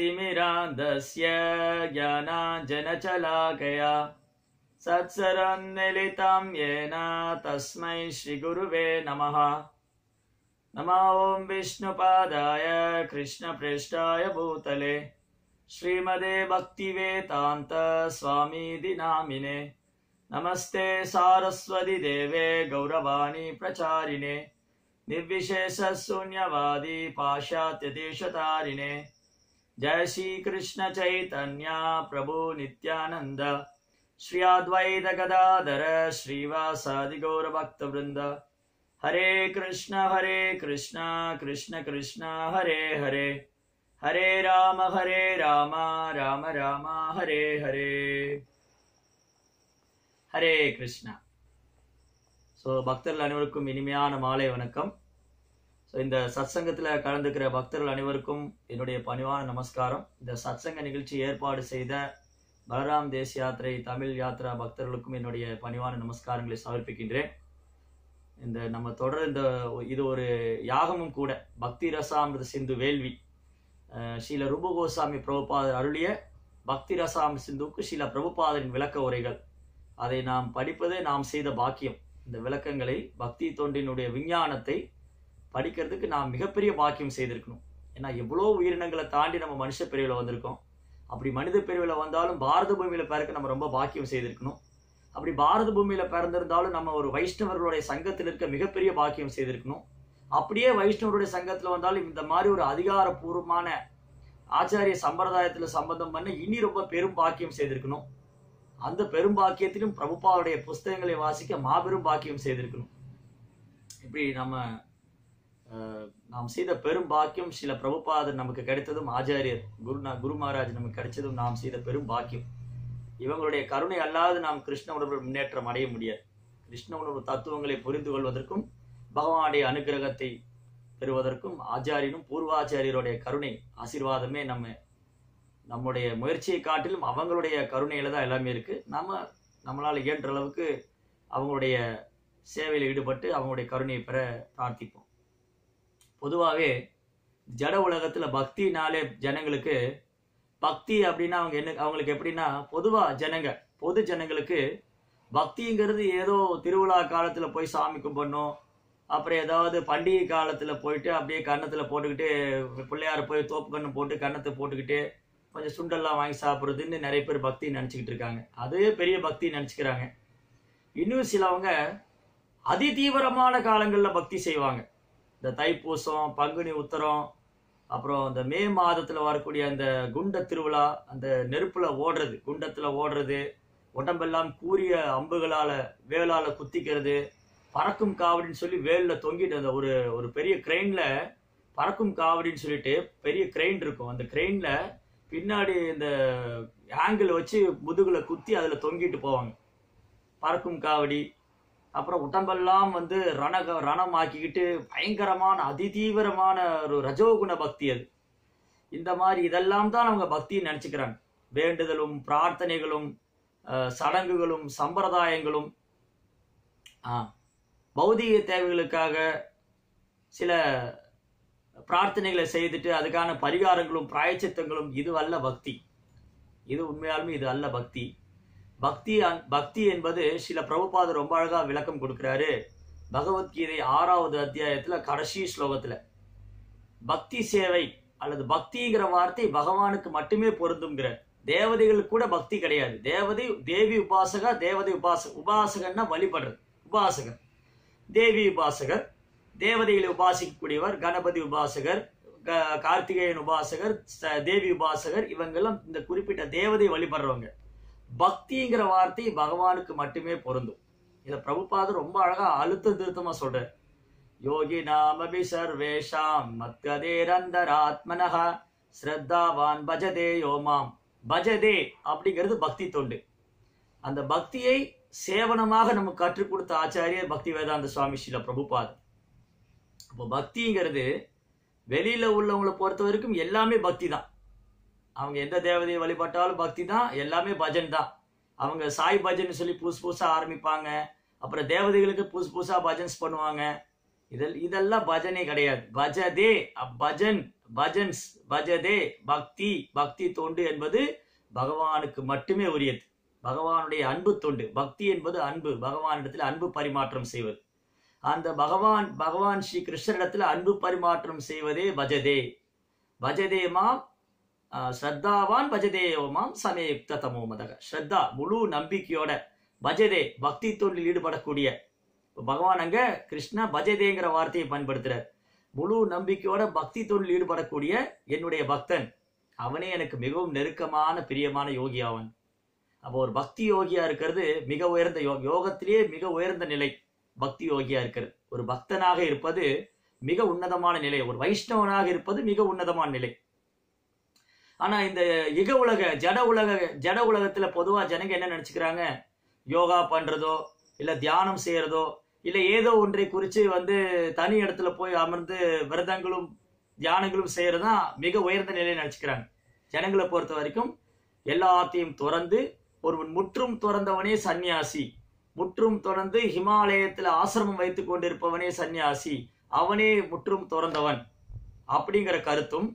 ज्ञानतिमिरान्धस्य ज्ञानाञ्जनशलाकया सत्सरन्मिलितं येन तस्मै श्रीगुरुवे नमः। नमो ॐ विष्णुपादाय कृष्णप्रेष्ठाय भूतले श्रीमदे भक्तिवेदान्त स्वामीति नामिने नमस्ते सारस्वति देवे गौरवाणी प्रचारिणे। निर्विशेषशून्यवादी पाश्चात्यदेशतारिणे जय श्री कृष्ण चैतन्य प्रभु नित्यानंद श्री अद्वैत गदाधर श्रीवासादि गौर भक्त वृंद हरे कृष्ण हरे कृष्ण कृष्ण कृष्ण हरे हरे हरे राम हरे राम राम राम हरे हरे ஹரே கிருஷ்ணா ஸோ பக்தர்கள் அனைவருக்கும் இனிமையான மாலை வணக்கம் ஸோ இந்த சத்சங்கத்தில் கலந்துக்கிற பக்தர்கள் அனைவருக்கும் என்னுடைய பணிவான நமஸ்காரம். இந்த சத்சங்க நிகழ்ச்சி ஏற்பாடு செய்த பலராம் தேஸ் யாத்திரை தமிழ் யாத்ரா பக்தர்களுக்கும் என்னுடைய பணிவான நமஸ்காரங்களை சமர்ப்பிக்கின்றேன். இந்த நம்ம தொடர் இந்த இது ஒரு யாகமும் கூட பக்தி ரசாமிரத சிந்து வேள்வி. அஹ் ஸ்ரீல ரூபகோசாமி பிரபுபாதர் அருளிய பக்தி ரசாம் சிந்துவுக்கு ஸ்ரீல பிரபுபாதரின் விளக்க உரைகள். அதை நாம் படிப்பதே நாம் செய்த பாக்கியம். இந்த விளக்கங்களை பக்தி தொண்டினுடைய விஞ்ஞானத்தை படிக்கிறதுக்கு நான் மிகப்பெரிய பாக்கியம் செய்திருக்கணும். ஏன்னா எவ்வளோ உயிரினங்களை தாண்டி நம்ம மனுஷ பிரிவில் வந்திருக்கோம். அப்படி மனித பிரிவில் வந்தாலும் பாரத பூமியில் பிறக்க நம்ம ரொம்ப பாக்கியம் செய்திருக்கணும். அப்படி பாரத பூமியில் பிறந்திருந்தாலும் நம்ம ஒரு வைஷ்ணவர்களுடைய சங்கத்தில் இருக்க மிகப்பெரிய பாக்கியம் செய்திருக்கணும். அப்படியே வைஷ்ணவருடைய சங்கத்தில் வந்தாலும் இந்த மாதிரி ஒரு அதிகாரப்பூர்வமான ஆச்சாரிய சம்பிரதாயத்தில் சம்பந்தம் பண்ண இனி ரொம்ப பெரும் பாக்கியம் செய்திருக்கணும். அந்த பெரும் பாக்கியத்திலும் பிரபுபாவுடைய புஸ்தகங்களை வாசிக்க மாபெரும் பாக்கியம் செய்திருக்கணும். இப்படி நம்ம நாம் செய்த பெரும் பாக்கியம் சில பிரபுபாதர் நமக்கு கிடைத்ததும் ஆச்சாரியர் குரு குரு மகாராஜ் நமக்கு கிடைச்சதும் நாம் செய்த பெரும் பாக்கியம். இவங்களுடைய கருணை அல்லாது நாம் கிருஷ்ண உணர்வு முன்னேற்றம் அடைய முடியாது. கிருஷ்ண உணர்வு தத்துவங்களை புரிந்து கொள்வதற்கும் பகவானுடைய அனுகிரகத்தை பெறுவதற்கும் ஆச்சாரியனும் பூர்வாச்சாரியருடைய கருணை ஆசீர்வாதமே நம்ம நம்முடைய முயற்சியை காட்டிலும் அவங்களுடைய கருணையில தான் எல்லாமே இருக்கு. நம்ம நம்மளால் இயன்ற அளவுக்கு அவங்களுடைய சேவையில் ஈடுபட்டு அவங்களுடைய கருணையை பெற பிரார்த்திப்போம். பொதுவாகவே ஜட உலகத்தில் பக்தினாலே ஜனங்களுக்கு பக்தி அப்படின்னா அவங்க என்ன அவங்களுக்கு எப்படின்னா பொதுவாக ஜனங்க பொது ஜனங்களுக்கு பக்திங்கிறது ஏதோ திருவிழா காலத்தில் போய் சாமி கும்பிடணும் அப்புறம் ஏதாவது பண்டிகை காலத்தில் போயிட்டு அப்படியே கன்னத்தில் போட்டுக்கிட்டு பிள்ளையார போய் தோப்பு கண்ணு போட்டு கன்னத்தை போட்டுக்கிட்டு கொஞ்சம் சுண்டெல்லாம் வாங்கி சாப்பிட்றதுன்னு நிறைய பேர் பக்தி நினச்சிக்கிட்டு இருக்காங்க. அதே பெரிய பக்தி நினச்சிக்கிறாங்க. இன்னும் சிலவங்க அதி தீவிரமான காலங்களில் பக்தி செய்வாங்க. இந்த தைப்பூசம் பங்குனி உத்தரம் அப்புறம் இந்த மே மாதத்தில் வரக்கூடிய அந்த குண்ட திருவிழா அந்த நெருப்பில் ஓடுறது குண்டத்தில் ஓடுறது உடம்பெல்லாம் கூரிய அம்புகளால் வேலால் குத்திக்கிறது பறக்கும் காவடின்னு சொல்லி வேலில் தொங்கிட்டு அந்த ஒரு ஒரு பெரிய கிரெயினில் பறக்கும் காவடின்னு சொல்லிட்டு பெரிய கிரெயின் இருக்கும். அந்த கிரெயினில் பின்னாடி இந்த ஆங்கிள் வச்சு முதுகில் குத்தி அதில் தொங்கிட்டு போவாங்க. பறக்கும் காவடி அப்புறம் உடம்பெல்லாம் வந்து ரண ரணம் ஆக்கிக்கிட்டு பயங்கரமான அதிதீவிரமான ஒரு ரஜோகுண பக்தி அது. இந்த மாதிரி இதெல்லாம் தான் அவங்க பக்தின்னு நினச்சிக்கிறாங்க. வேண்டுதலும் பிரார்த்தனைகளும் சடங்குகளும் சம்பிரதாயங்களும். பௌதிக பௌதீக தேவைகளுக்காக சில பிரார்த்தனைகளை செய்துட்டு அதுக்கான பரிகாரங்களும் பிராயச்சித்தங்களும் இது அல்ல பக்தி. இது உண்மையாலுமே இது அல்ல பக்தி. பக்தி பக்தி என்பது சில பிரபுபாதர் ரொம்ப அழகாக விளக்கம் கொடுக்குறாரு. பகவத்கீதை ஆறாவது அத்தியாயத்தில் கடைசி ஸ்லோகத்தில். பக்தி சேவை அல்லது பக்திங்கிற வார்த்தை பகவானுக்கு மட்டுமே பொருந்துங்கிற தேவதைகளுக்கு கூட பக்தி கிடையாது. தேவதை தேவி உபாசகா தேவதை உபாச உபாசகன்னா வழிபடுறது. உபாசகர். தேவி உபாசகர் தேவதைகளை உபாசிக்கக்கூடியவர் கணபதி உபாசகர் க- கார்த்திகேயன் உபாசகர் தேவி உபாசகர் இவங்கெல்லாம் இந்த குறிப்பிட்ட தேவதை வழிபடுறவங்க. பக்திங்கிற வார்த்தை பகவானுக்கு மட்டுமே பொருந்தும். இதை பிரபுபாதர் ரொம்ப அழகா அழுத்த திருத்தமா சொல்றார். யோகி நாமபி சர்வேஷாம் மத்கதேரந்தராத்மனஹ ஸ்ரத்தாவான் பஜதே யோமாம். பஜதே அப்படிங்கிறது பக்தி தொண்டு. அந்த பக்தியை சேவனமாக நமக்கு கற்றுக் கொடுத்த ஆச்சாரியர் பக்தி வேதாந்த சுவாமி ஸ்ரீல பிரபுபாதர். அப்போ பக்திங்கிறது வெளியில உள்ளவங்களை பொறுத்த வரைக்கும் எல்லாமே பக்தி தான். அவங்க எந்த தேவதையை வழிபட்டாலும் பக்தி தான் எல்லாமே பஜன் தான். அவங்க சாய் பஜன் சொல்லி புதுசு புதுசாக ஆரம்பிப்பாங்க. அப்புறம் தேவதைகளுக்கு புதுசு புதுசாக பஜன்ஸ் பண்ணுவாங்க. இதெல் இதெல்லாம் பஜனே கிடையாது. பஜதே அப் பஜன் பஜன்ஸ் பஜதே பக்தி பக்தி தொண்டு என்பது பகவானுக்கு மட்டுமே உரியது. பகவானுடைய அன்பு தொண்டு. பக்தி என்பது அன்பு. பகவானிடத்தில் அன்பு பரிமாற்றம் செய்வது. அந்த பகவான் பகவான் ஸ்ரீ கிருஷ்ணரிடத்தில் அன்பு பரிமாற்றம் செய்வதே பஜதே. பஜதே மாம் ஸ்ரத்தாவான் பஜதே ஓமாம் சமயுக்த தமோ மதக. ஸ்ரத்தா முழு நம்பிக்கையோட பஜதே பக்தி தொழில் ஈடுபடக்கூடிய பகவான் அங்க கிருஷ்ணா பஜதேங்கிற வார்த்தையை பயன்படுத்துறார். முழு நம்பிக்கையோட பக்தி தொழில் ஈடுபடக்கூடிய என்னுடைய பக்தன். அவனே எனக்கு மிகவும் நெருக்கமான பிரியமான யோகி அவன் அப்போ ஒரு பக்தி யோகியா இருக்கிறது மிக உயர்ந்த யோக யோகத்திலேயே மிக உயர்ந்த நிலை பக்தி யோகியா இருக்கிறது. ஒரு பக்தனாக இருப்பது மிக உன்னதமான நிலை. ஒரு வைஷ்ணவனாக இருப்பது மிக உன்னதமான நிலை. ஆனால் இந்த இக உலக ஜட உலக ஜட உலகத்தில் பொதுவாக ஜனங்க என்ன நினச்சிக்கிறாங்க? யோகா பண்ணுறதோ இல்லை தியானம் செய்கிறதோ இல்லை ஏதோ ஒன்றை குறித்து வந்து தனி இடத்துல போய் அமர்ந்து விரதங்களும் தியானங்களும் செய்யறதுதான் மிக உயர்ந்த நிலையை நினச்சிக்கிறாங்க. ஜனங்களை பொறுத்த வரைக்கும் எல்லாத்தையும் துறந்து ஒருவன் முற்றும் துறந்தவனே சந்நியாசி. முற்றும் துறந்து ஹிமாலயத்தில் ஆசிரமம் வைத்து கொண்டிருப்பவனே சந்நியாசி. அவனே முற்றும் துறந்தவன். அப்படிங்கிற கருத்தும்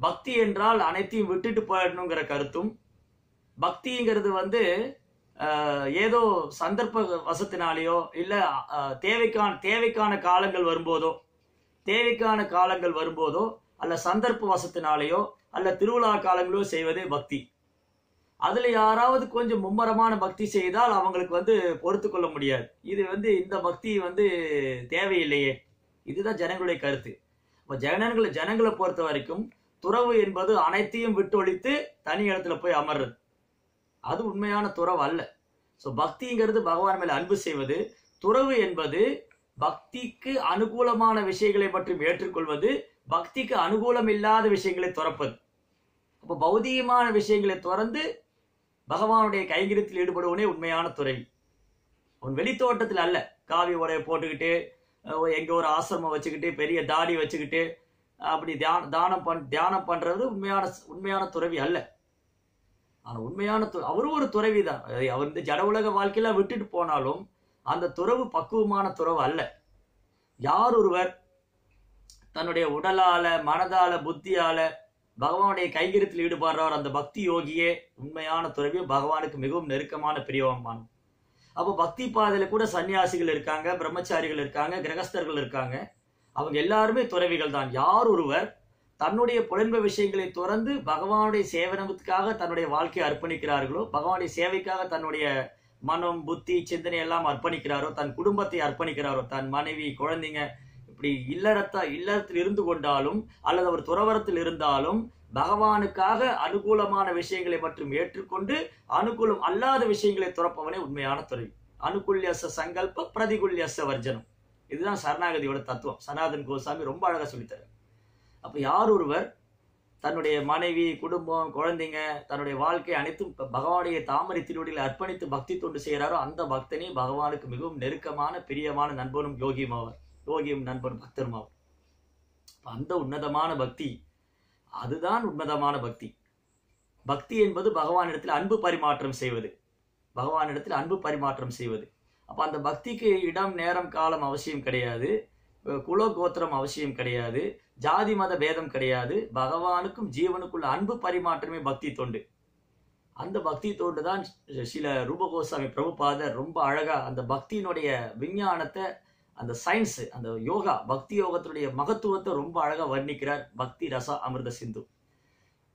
பக்தி என்றால் அனைத்தையும் விட்டுட்டு போயிடணுங்கிற கருத்தும் பக்திங்கிறது வந்து ஏதோ சந்தர்ப்ப வசத்தினாலேயோ இல்லை தேவைக்கான தேவைக்கான காலங்கள் வரும்போதோ தேவைக்கான காலங்கள் வரும்போதோ அல்ல சந்தர்ப்ப வசத்தினாலேயோ அல்ல திருவிழா காலங்களோ செய்வதே பக்தி. அதில் யாராவது கொஞ்சம் மும்மரமான பக்தி செய்தால் அவங்களுக்கு வந்து பொறுத்து கொள்ள முடியாது. இது வந்து இந்த பக்தி வந்து தேவையில்லையே. இதுதான் ஜனங்களுடைய கருத்து. இப்போ ஜனங்களை ஜனங்களை பொறுத்த வரைக்கும் துறவு என்பது அனைத்தையும் விட்டொழித்து தனி இடத்துல போய் அமர்றது. அது உண்மையான துறவு அல்ல. ஸோ பக்திங்கிறது பகவான் மேல அன்பு செய்வது துறவு என்பது பக்திக்கு அனுகூலமான விஷயங்களை மட்டும் ஏற்றுக்கொள்வது பக்திக்கு அனுகூலம் இல்லாத விஷயங்களை துறப்பது. அப்போ பௌதிகமான விஷயங்களை துறந்து பகவானுடைய கைங்கிரத்தில் ஈடுபடுவனே உண்மையான துறை அவன் வெளித்தோட்டத்தில் அல்ல. காவி உடைய போட்டுக்கிட்டு எங்கே ஒரு ஆசிரமம் வச்சுக்கிட்டு பெரிய தாடி வச்சுக்கிட்டு அப்படி தியான தானம் பண் தியானம் பண்ணுறது உண்மையான உண்மையான துறவி அல்ல. ஆனால் உண்மையான து- அவரும் ஒரு துறவி தான். அவர் இந்த ஜட உலக வாழ்க்கையில விட்டுட்டு போனாலும் அந்த துறவு பக்குவமான துறவு அல்ல. யார் ஒருவர் தன்னுடைய உடலால மனதால புத்தியால பகவானுடைய கைகரியத்தில் ஈடுபடுறவர் அந்த பக்தி யோகியே உண்மையான துறவி பகவானுக்கு மிகவும் நெருக்கமான பிரியவமான அப்போ பக்தி பாதையில கூட சன்னியாசிகள் இருக்காங்க பிரம்மச்சாரிகள் இருக்காங்க கிரகஸ்தர்கள் இருக்காங்க. அவங்க எல்லாருமே துறவிகள் தான். யார் ஒருவர் தன்னுடைய புலன்ப விஷயங்களை துறந்து பகவானுடைய சேவனத்துக்காக தன்னுடைய வாழ்க்கையை அர்ப்பணிக்கிறார்களோ பகவானுடைய சேவைக்காக தன்னுடைய மனம் புத்தி சிந்தனை எல்லாம் அர்ப்பணிக்கிறாரோ தன் குடும்பத்தை அர்ப்பணிக்கிறாரோ தன் மனைவி குழந்தைங்க இப்படி இல்லறத்த இல்லறத்தில் இருந்து கொண்டாலும் அல்லது அவர் துறவரத்தில் இருந்தாலும் பகவானுக்காக அனுகூலமான விஷயங்களை மட்டும் ஏற்றுக்கொண்டு அனுகூலம் அல்லாத விஷயங்களை துறப்பவனே உண்மையான துறை அனுகூல்யச சங்கல்ப பிரதிகூல்யச வர்ஜனம். இதுதான் சரணாகதியோட தத்துவம். சனாதன் கோசாமி ரொம்ப அழகாக சொல்லித்தார் அப்போ யார் ஒருவர் தன்னுடைய மனைவி குடும்பம் குழந்தைங்க தன்னுடைய வாழ்க்கை அனைத்தும் பகவானுடைய தாமரை திருவடியில் அர்ப்பணித்து பக்தி தொண்டு செய்கிறாரோ அந்த பக்தனே பகவானுக்கு மிகவும் நெருக்கமான பிரியமான நண்பனும் யோகியும் ஆவார். யோகியும் நண்பனும் பக்தரும் ஆவார். அந்த உன்னதமான பக்தி அதுதான் உன்னதமான பக்தி. பக்தி என்பது பகவானிடத்தில் அன்பு பரிமாற்றம் செய்வது. பகவானிடத்தில் அன்பு பரிமாற்றம் செய்வது. அப்போ அந்த பக்திக்கு இடம் நேரம் காலம் அவசியம் கிடையாது. குல கோத்திரம் அவசியம் கிடையாது. ஜாதி மத பேதம் கிடையாது. பகவானுக்கும் ஜீவனுக்குள்ள அன்பு பரிமாற்றமே பக்தி தொண்டு. அந்த பக்தி தொண்டு தான் சில ரூபகோசாமி பிரபுபாதர் ரொம்ப அழகா அந்த பக்தியினுடைய விஞ்ஞானத்தை அந்த சயின்ஸ் அந்த யோகா பக்தி யோகத்தினுடைய மகத்துவத்தை ரொம்ப அழகா வர்ணிக்கிறார் பக்தி ரச அமிர்த சிந்து.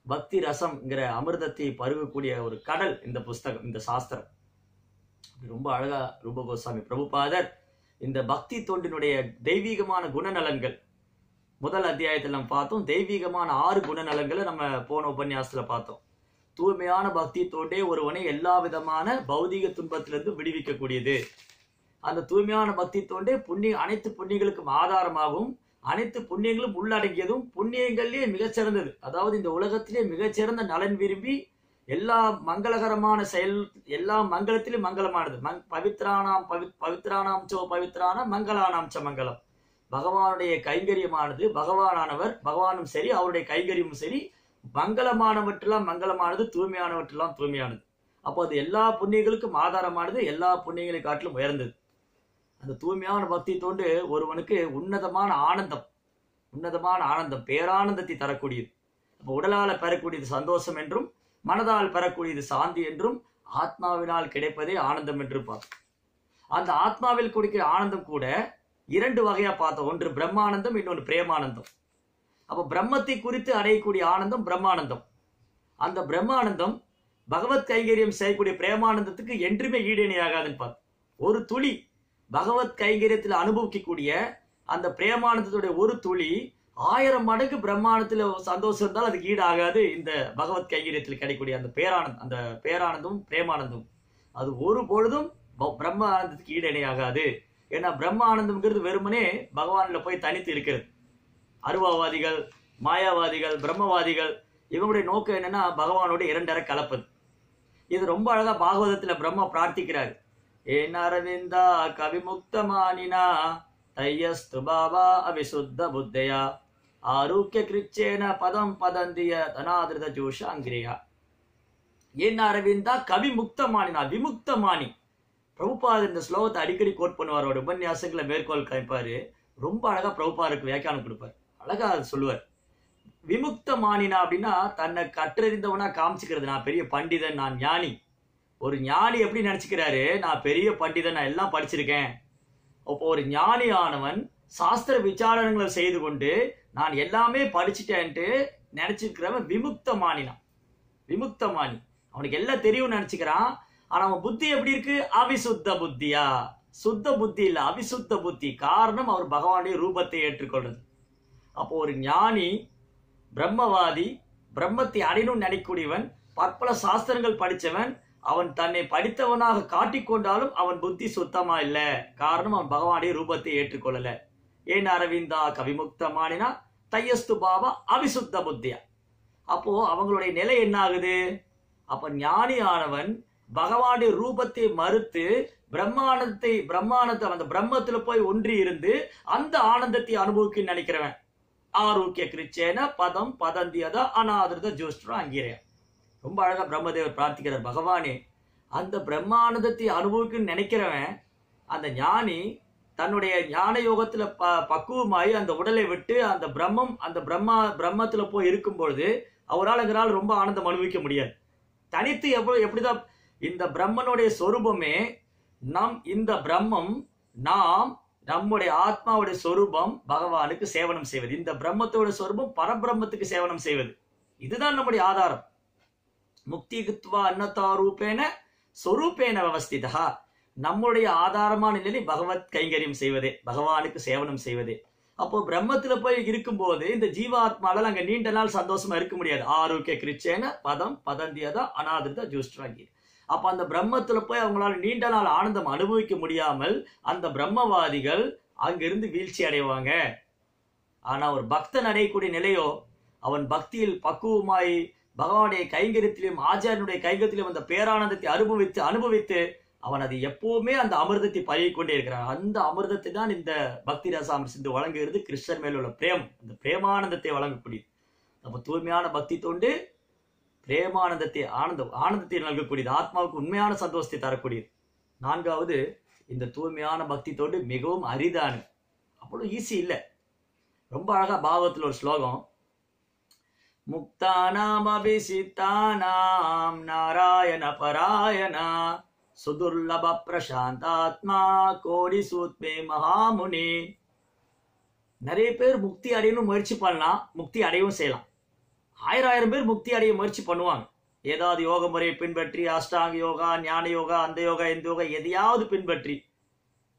பக்தி ரசம்ங்கிற அமிர்தத்தை பருகக்கூடிய ஒரு கடல் இந்த புஸ்தகம் இந்த சாஸ்திரம். ரொம்ப அழகா ரூபகோசாமி பிரபுபாதர் இந்த பக்தி தொண்டினுடைய தெய்வீகமான குணநலன்கள். முதல் அத்தியாயத்தில் நம்ம பார்த்தோம் தெய்வீகமான ஆறு குணநலன்களை நம்ம போன உபன்யாசத்தில் பார்த்தோம். தூய்மையான பக்தி தோண்டே ஒருவனை எல்லா விதமான பௌதிக துன்பத்திலிருந்து விடுவிக்கக்கூடியது. அந்த தூய்மையான பக்தி தோண்டே புண்ணிய அனைத்து புண்ணியங்களுக்கும் ஆதாரமாகவும் அனைத்து புண்ணியங்களும் உள்ளடங்கியதும் புண்ணியங்கள்லயே மிகச்சிறந்தது. அதாவது இந்த உலகத்திலே மிகச்சிறந்த நலன் விரும்பி எல்லா மங்களகரமான செயல் எல்லா மங்களத்திலும் மங்களமானது. மங் பவித்ரானாம் பவி பவித்ரானாம் சோ பவித்ரான மங்களானாம் ச மங்களம். பகவானுடைய கைங்கரியமானது பகவானானவர் பகவானும் சரி அவருடைய கைங்கரியமும் சரி மங்களமானவற்றெல்லாம் மங்களமானது தூய்மையானவற்றெல்லாம் தூய்மையானது. அப்போ அது எல்லா புண்ணியங்களுக்கும் ஆதாரமானது எல்லா புண்ணியங்களை காட்டிலும் உயர்ந்தது. அந்த தூய்மையான பக்தி தோண்டு ஒருவனுக்கு உன்னதமான ஆனந்தம் உன்னதமான ஆனந்தம் பேரானந்தத்தை தரக்கூடியது. அப்போ உடலால் பெறக்கூடியது சந்தோஷம் என்றும் மனதால் பெறக்கூடியது சாந்தி என்றும் ஆத்மாவினால் கிடைப்பதே ஆனந்தம் என்று பார்த்தோம். அந்த ஆத்மாவில் கொடுக்கிற ஆனந்தம் கூட இரண்டு வகையா பார்த்தோம். ஒன்று பிரம்மானந்தம் இன்னொன்று பிரேமானந்தம். அப்போ பிரம்மத்தை குறித்து அடையக்கூடிய ஆனந்தம் பிரம்மானந்தம். அந்த பிரம்மானந்தம் பகவத் கைங்கரியம் செய்யக்கூடிய பிரேமானந்தத்துக்கு என்றுமே ஈடேணையாகாதுன்னு பார்த்தோம். ஒரு துளி பகவத் கைங்கரியத்தில் அனுபவிக்கக்கூடிய அந்த பிரேமானந்தத்துடைய ஒரு துளி ஆயிரம் மடங்கு பிரம்மாண்டத்தில் சந்தோஷம் இருந்தால் அதுக்கு ஈடாகாது. இந்த பகவத் கைங்கரியத்தில் கிடைக்கக்கூடிய அந்த பேரானந்த் அந்த பேரானந்தும் பிரேமானந்தம். அது ஒரு பொழுதும் ப- பிரம்ம ஆனந்தத்துக்கு ஈடணையாகாது ஏன்னா பிரம்ம ஆனந்தம்ங்கிறது வெறுமனே பகவானில் போய் தனித்து இருக்கிறது. அருவாவாதிகள் மாயாவாதிகள் பிரம்மவாதிகள் இவங்களுடைய நோக்கம் என்னன்னா பகவானோட இரண்டரை கலப்பது. இது ரொம்ப அழகா பாகவதத்துல பிரம்மா பிரார்த்திக்கிறார். ஏன் அரவிந்தா கவிமுக்தமானினா தையஸ்து பாபா அவிசுத்த புத்தையா ஆரோக்கிய கிருச்சேன பதம் பதந்திய தனாதிருத ஜோஷ அங்கிரியா ஏன் அரவிந்தா? கவி முக்தமானினா விமுக்தமானி. பிரபுபாதர் இந்த ஸ்லோகத்தை அடிக்கடி கோட் பண்ணுவார். அவர் உபன்யாசங்களை மேற்கோள் காமிப்பாரு. ரொம்ப அழகா பிரபுபாருக்கு வியாக்கியானம் கொடுப்பார். அழகா அது சொல்லுவார். விமுக்த மானினா அப்படின்னா தன்னை கற்றறிந்தவனா காமிச்சுக்கிறது. நான் பெரிய பண்டிதன் நான் ஞானி. ஒரு ஞானி எப்படி நினைச்சுக்கிறாரு? நான் பெரிய பண்டிதன் நான் எல்லாம் படிச்சிருக்கேன். அப்போ ஒரு ஞானி ஆனவன் சாஸ்திர விசாரணங்களை செய்து கொண்டு நான் எல்லாமே படிச்சுட்டேன்ட்டு நினைச்சிருக்கிறவன் விமுக்த மாநிலம். விமுக்த மாணி அவனுக்கு எல்லாம் தெரியும்னு நினைச்சுக்கிறான். ஆனா அவன் புத்தி எப்படி இருக்கு? அவிசுத்த புத்தியா? சுத்த புத்தி இல்ல அவிசுத்த புத்தி. காரணம் அவர் பகவானுடைய ரூபத்தை ஏற்றுக்கொள்றது. அப்போ ஒரு ஞானி பிரம்மவாதி பிரம்மத்தை அடையணும்னு நினைக்கக்கூடியவன் பற்பல சாஸ்திரங்கள் படித்தவன் அவன் தன்னை படித்தவனாக காட்டிக்கொண்டாலும் அவன் புத்தி சுத்தமா இல்லை. காரணம் அவன் பகவானுடைய ரூபத்தை ஏற்றுக்கொள்ளல. ஏன் அரவிந்தா கவிமுக்தமானினா தையஸ்து பாபா அவிசுத்த புத்தியா அப்போ அவங்களுடைய நிலை என்ன ஆகுது அப்ப ஞானி ஆனவன் பகவானுடைய ரூபத்தை மறுத்து பிரம்மானந்தத்தை பிரம்மானத்தை அந்த பிரம்மத்துல போய் ஒன்றி இருந்து அந்த ஆனந்தத்தை அனுபவிக்க நினைக்கிறவன் ஆரோக்கிய கிருச்சேன பதம் பதந்தியத அநாதிரத ஜோஷ்டம் அங்கீரேன் ரொம்ப அழகா பிரம்மதேவர் பிரார்த்திக்கிறார் பகவானே அந்த பிரம்மானந்தத்தை அனுபவிக்க நினைக்கிறவன் அந்த ஞானி தன்னுடைய ஞான யோகத்துல ப பக்குவமாயி அந்த உடலை விட்டு அந்த பிரம்மம் அந்த பிரம்மா பிரம்மத்துல போய் இருக்கும் பொழுது அவரால் எங்களால் ரொம்ப ஆனந்தம் அனுபவிக்க முடியாது. தனித்து எவ்வளோ எப்படிதான் இந்த பிரம்மனுடைய சொரூபமே நம் இந்த பிரம்மம் நாம் நம்முடைய ஆத்மாவுடைய சொரூபம் பகவானுக்கு சேவனம் செய்வது. இந்த பிரம்மத்தோட சொரூபம் பரபிரம்மத்துக்கு சேவனம் செய்வது. இதுதான் நம்முடைய ஆதாரம். முக்தி கித்வா அன்னதா ரூபேன சொரூபேன விவஸ்திதா நம்முடைய ஆதாரமான நிலை பகவத் கைங்கரியம் செய்வதே பகவானுக்கு சேவனம் செய்வதே. அப்போ பிரம்மத்துல போய் இருக்கும்போது இந்த ஜீவாத்மாவில் அங்க நீண்ட நாள் சந்தோஷமா இருக்க முடியாது. ஆரோக்கிய கிருச்சேன பதம் பதந்தியதா அனாதிருத ஜூஸ்ட்ராங்கி அப்ப அந்த பிரம்மத்துல போய் அவங்களால நீண்ட நாள் ஆனந்தம் அனுபவிக்க முடியாமல் அந்த பிரம்மவாதிகள் அங்கிருந்து வீழ்ச்சி அடைவாங்க. ஆனா ஒரு பக்தன் அடையக்கூடிய நிலையோ அவன் பக்தியில் பக்குவமாய் பகவானுடைய கைங்கரியத்திலும் ஆச்சாரியனுடைய கைங்கத்திலும் அந்த பேரானந்தத்தை அனுபவித்து அனுபவித்து அவன் அது எப்பவுமே அந்த அமிர்தத்தை பழகி கொண்டே இருக்கிறான். அந்த அமிர்தத்தை தான் இந்த பக்தி ரசாமர் சிந்து வழங்குகிறது. கிருஷ்ணர் மேல் உள்ள பிரேம் அந்த பிரேமானந்தத்தை வழங்கக்கூடியது. நம்ம தூய்மையான பக்தி தொண்டு பிரேமானந்தத்தை ஆனந்த ஆனந்தத்தை நல்கக்கூடியது. ஆத்மாவுக்கு உண்மையான சந்தோஷத்தை தரக்கூடியது. நான்காவது இந்த தூய்மையான பக்தி தொண்டு மிகவும் அரிதானு அவ்வளோ ஈஸி இல்லை. ரொம்ப அழகா பாகவத்தில் ஒரு ஸ்லோகம். முக்தானாம் அபிசித்தானாம் நாராயண பராயணா சுதுர்லப பிரசாந்தாத்மா கோடி சூத்மே மகாமுனி நிறைய பேர் முக்தி அடையணும் முயற்சி பண்ணலாம் முக்தி அடையவும் செய்யலாம். ஆயிரம் ஆயிரம் பேர் முக்தி அடைய முயற்சி பண்ணுவாங்க. ஏதாவது யோக முறையை பின்பற்றி அஷ்டாங்க யோகா ஞான யோகா அந்த யோகா இந்த யோகா எதையாவது பின்பற்றி